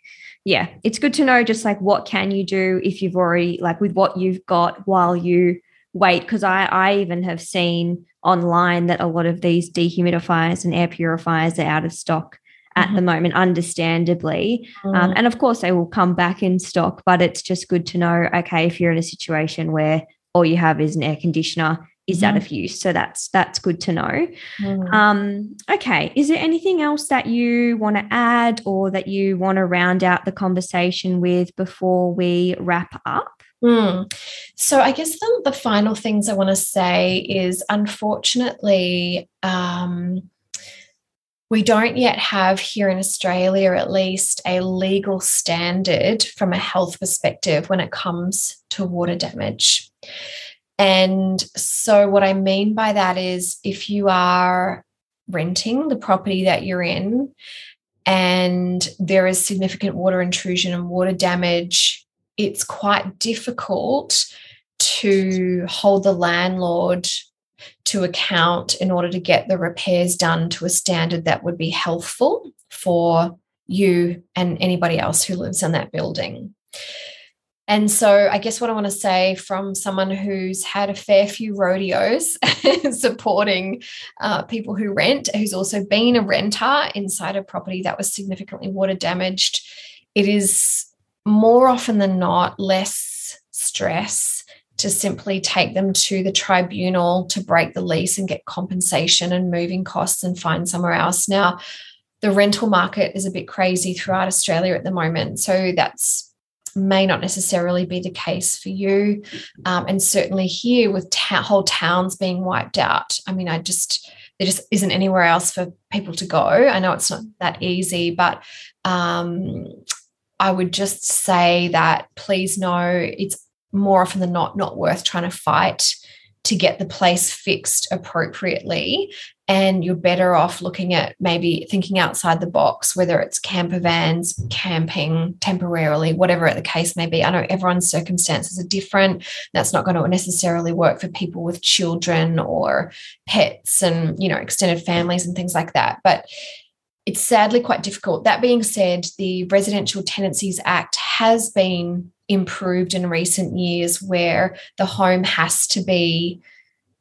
yeah, it's good to know just like what can you do if you've already like with what you've got while you wait. Because I I even have seen online that a lot of these dehumidifiers and air purifiers are out of stock at mm-hmm. the moment, understandably. Um, mm. And of course, they will come back in stock, but it's just good to know okay, if you're in a situation where all you have is an air conditioner, is that mm. of use? So that's that's good to know. Mm. Um, okay, is there anything else that you want to add or that you want to round out the conversation with before we wrap up? Mm. So, I guess the, the final things I want to say is unfortunately, um, we don't yet have here in Australia, at least, a legal standard from a health perspective when it comes to water damage. And so, what I mean by that is if you are renting the property that you're in and there is significant water intrusion and water damage, it's quite difficult to hold the landlord to account in order to get the repairs done to a standard that would be healthful for you and anybody else who lives in that building. And so, I guess what I want to say from someone who's had a fair few rodeos *laughs* supporting uh, people who rent, who's also been a renter inside a property that was significantly water damaged, it is more often than not less stress to simply take them to the tribunal to break the lease and get compensation and moving costs and find somewhere else. Now, the rental market is a bit crazy throughout Australia at the moment. So that's may not necessarily be the case for you. Um, and certainly here with ta- whole towns being wiped out. I mean, I just, there just isn't anywhere else for people to go. I know it's not that easy, but um, I would just say that please know it's more often than not not worth trying to fight to get the place fixed appropriately. And you're better off looking at maybe thinking outside the box whether it's camper vans camping temporarily whatever the case may be. I know everyone's circumstances are different. That's not going to necessarily work for people with children or pets and you know extended families and things like that. But it's sadly quite difficult. That being said the residential tenancies act has been improved in recent years where the home has to be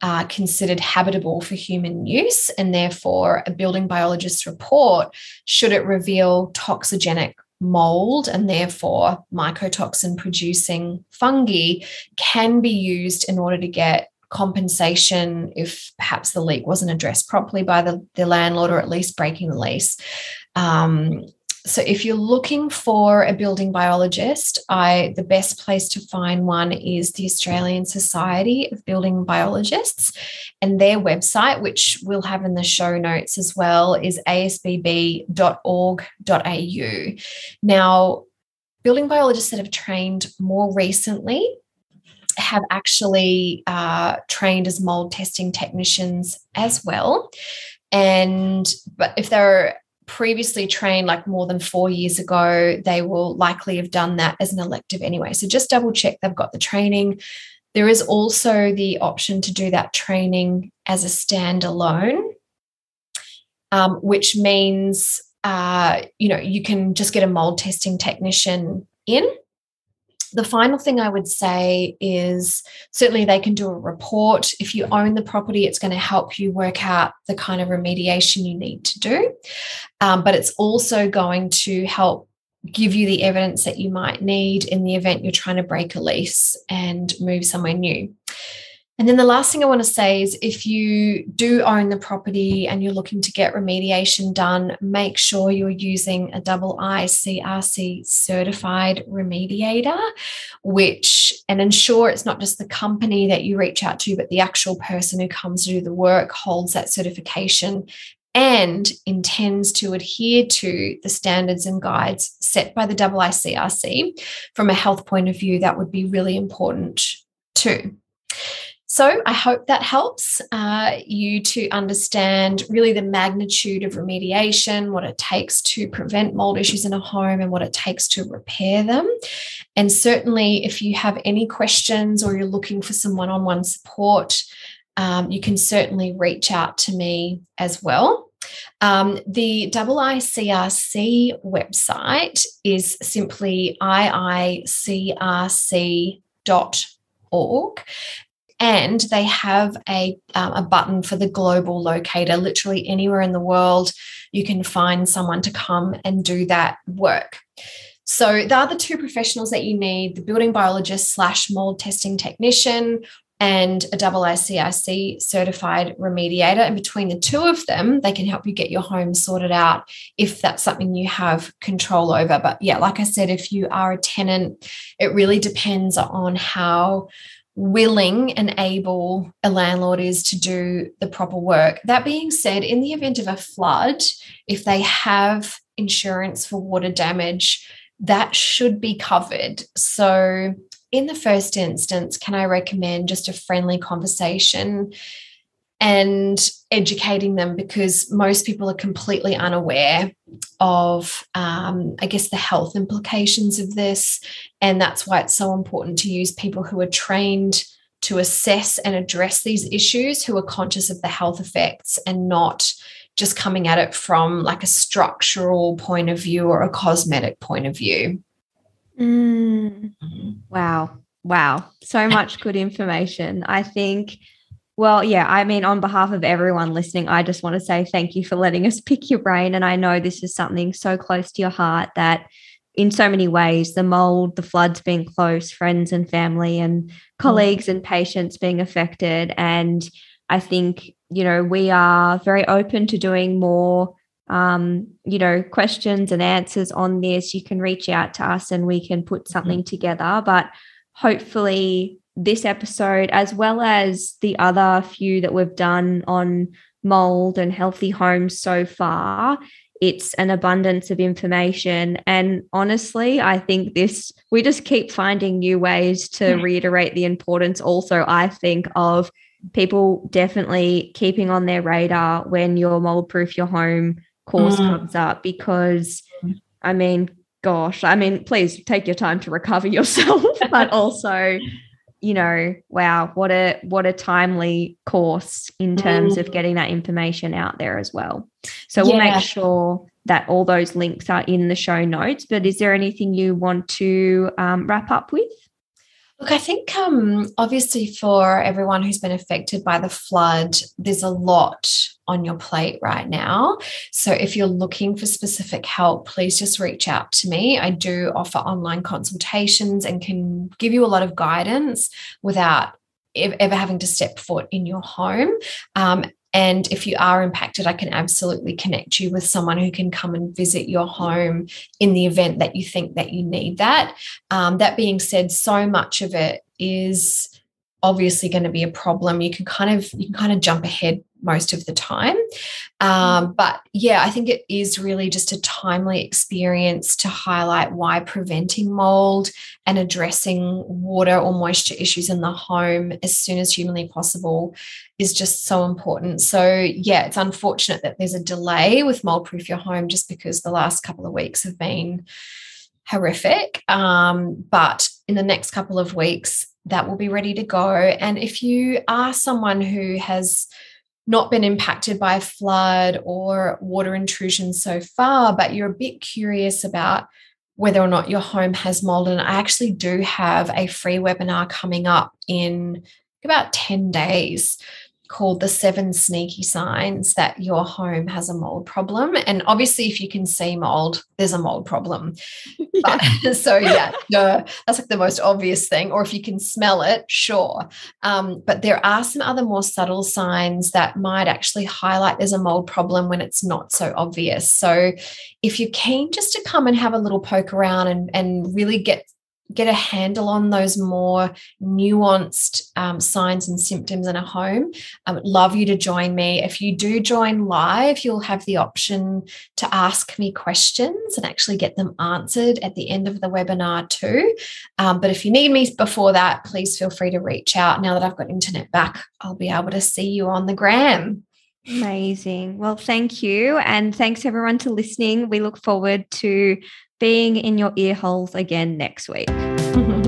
uh, considered habitable for human use, and therefore a building biologist's report, should it reveal toxigenic mold and therefore mycotoxin producing fungi, can be used in order to get compensation if perhaps the leak wasn't addressed properly by the, the landlord or at least breaking the lease. Um, so if you're looking for a building biologist, I the best place to find one is the Australian Society of Building Biologists, and their website, which we'll have in the show notes as well, is asbb.org.au. Now, building biologists that have trained more recently have actually uh, trained as mold testing technicians as well. And but if they're previously trained like more than four years ago, they will likely have done that as an elective anyway. So just double check they've got the training. There is also the option to do that training as a standalone, um, which means uh, you know you can just get a mold testing technician in the final thing I would say is certainly they can do a report. If you own the property, it's going to help you work out the kind of remediation you need to do. Um, but it's also going to help give you the evidence that you might need in the event you're trying to break a lease and move somewhere new. And then the last thing I want to say is if you do own the property and you're looking to get remediation done, make sure you're using a double ICRC certified remediator, which and ensure it's not just the company that you reach out to, but the actual person who comes to do the work holds that certification and intends to adhere to the standards and guides set by the double ICRC. From a health point of view, that would be really important too. So I hope that helps uh, you to understand really the magnitude of remediation, what it takes to prevent mold issues in a home, and what it takes to repair them. And certainly, if you have any questions or you're looking for some one on one support, um, you can certainly reach out to me as well. Um, the IICRC website is simply iicrc.org and they have a, um, a button for the global locator literally anywhere in the world you can find someone to come and do that work so the other two professionals that you need the building biologist slash mold testing technician and a double ICRC certified remediator. And between the two of them, they can help you get your home sorted out if that's something you have control over. But yeah, like I said, if you are a tenant, it really depends on how willing and able a landlord is to do the proper work. That being said, in the event of a flood, if they have insurance for water damage, that should be covered. So, in the first instance, can I recommend just a friendly conversation and educating them because most people are completely unaware of, um, I guess, the health implications of this. And that's why it's so important to use people who are trained to assess and address these issues, who are conscious of the health effects and not just coming at it from like a structural point of view or a cosmetic point of view. Mm. Mm-hmm. Wow. Wow. So much good information. I think well, yeah, I mean, on behalf of everyone listening, I just want to say thank you for letting us *laughs* pick your brain. And I know this is something so close to your heart that in so many ways the mold, the floods being close, friends and family, and colleagues mm. and patients being affected. And I think, you know, we are very open to doing more. Um, you know, questions and answers on this, you can reach out to us and we can put mm-hmm. something mm-hmm. together. But hopefully, this episode, as well as the other few that we've done on mold and healthy homes so far, it's an abundance of information. And honestly, I think this, we just keep finding new ways to mm. reiterate the importance, also, I think, of people definitely keeping on their radar when your mold proof your home course mm. comes up because I mean, gosh, I mean, please take your time to recover yourself, *laughs* but also *laughs* you know, wow, what a what a timely course in terms mm. of getting that information out there as well. So we'll make sure that all those links are in the show notes. But is there anything you want to um, wrap up with? Look, I think um, obviously for everyone who's been affected by the flood, there's a lot on your plate right now. So if you're looking for specific help, please just reach out to me. I do offer online consultations and can give you a lot of guidance without ever having to step foot in your home. Um, And if you are impacted, I can absolutely connect you with someone who can come and visit your home in the event that you think that you need that. Um, that being said, so much of it is obviously going to be a problem. You can kind of you can kind of jump ahead most of the time. Um, mm. but yeah i think it is really just a timely experience to highlight why preventing mold and addressing water or moisture issues in the home as soon as humanly possible is just so important. So yeah it's unfortunate that there's a delay with mold proof your home just because the last couple of weeks have been horrific. Um, but in the next couple of weeks that will be ready to go. And if you are someone who has not been impacted by flood or water intrusion so far, but you're a bit curious about whether or not your home has mold. And I actually do have a free webinar coming up in about 10 days called the seven sneaky signs that your home has a mold problem. And obviously, if you can see mold, there's a mold problem. *laughs* But, *laughs* so yeah, that's like the most obvious thing. Or if you can smell it, sure. Um, but there are some other more subtle signs that might actually highlight there's a mold problem when it's not so obvious. So if you're keen just to come and have a little poke around and, and really get get a handle on those more nuanced um, signs and symptoms in a home, I would love you to join me. If you do join live, you'll have the option to ask me questions and actually get them answered at the end of the webinar too. Um, but if you need me before that, please feel free to reach out. Now that I've got internet back, I'll be able to see you on the gram. Amazing. Well, thank you. And thanks everyone to listening. We look forward to being in your ear holes again next week. *laughs*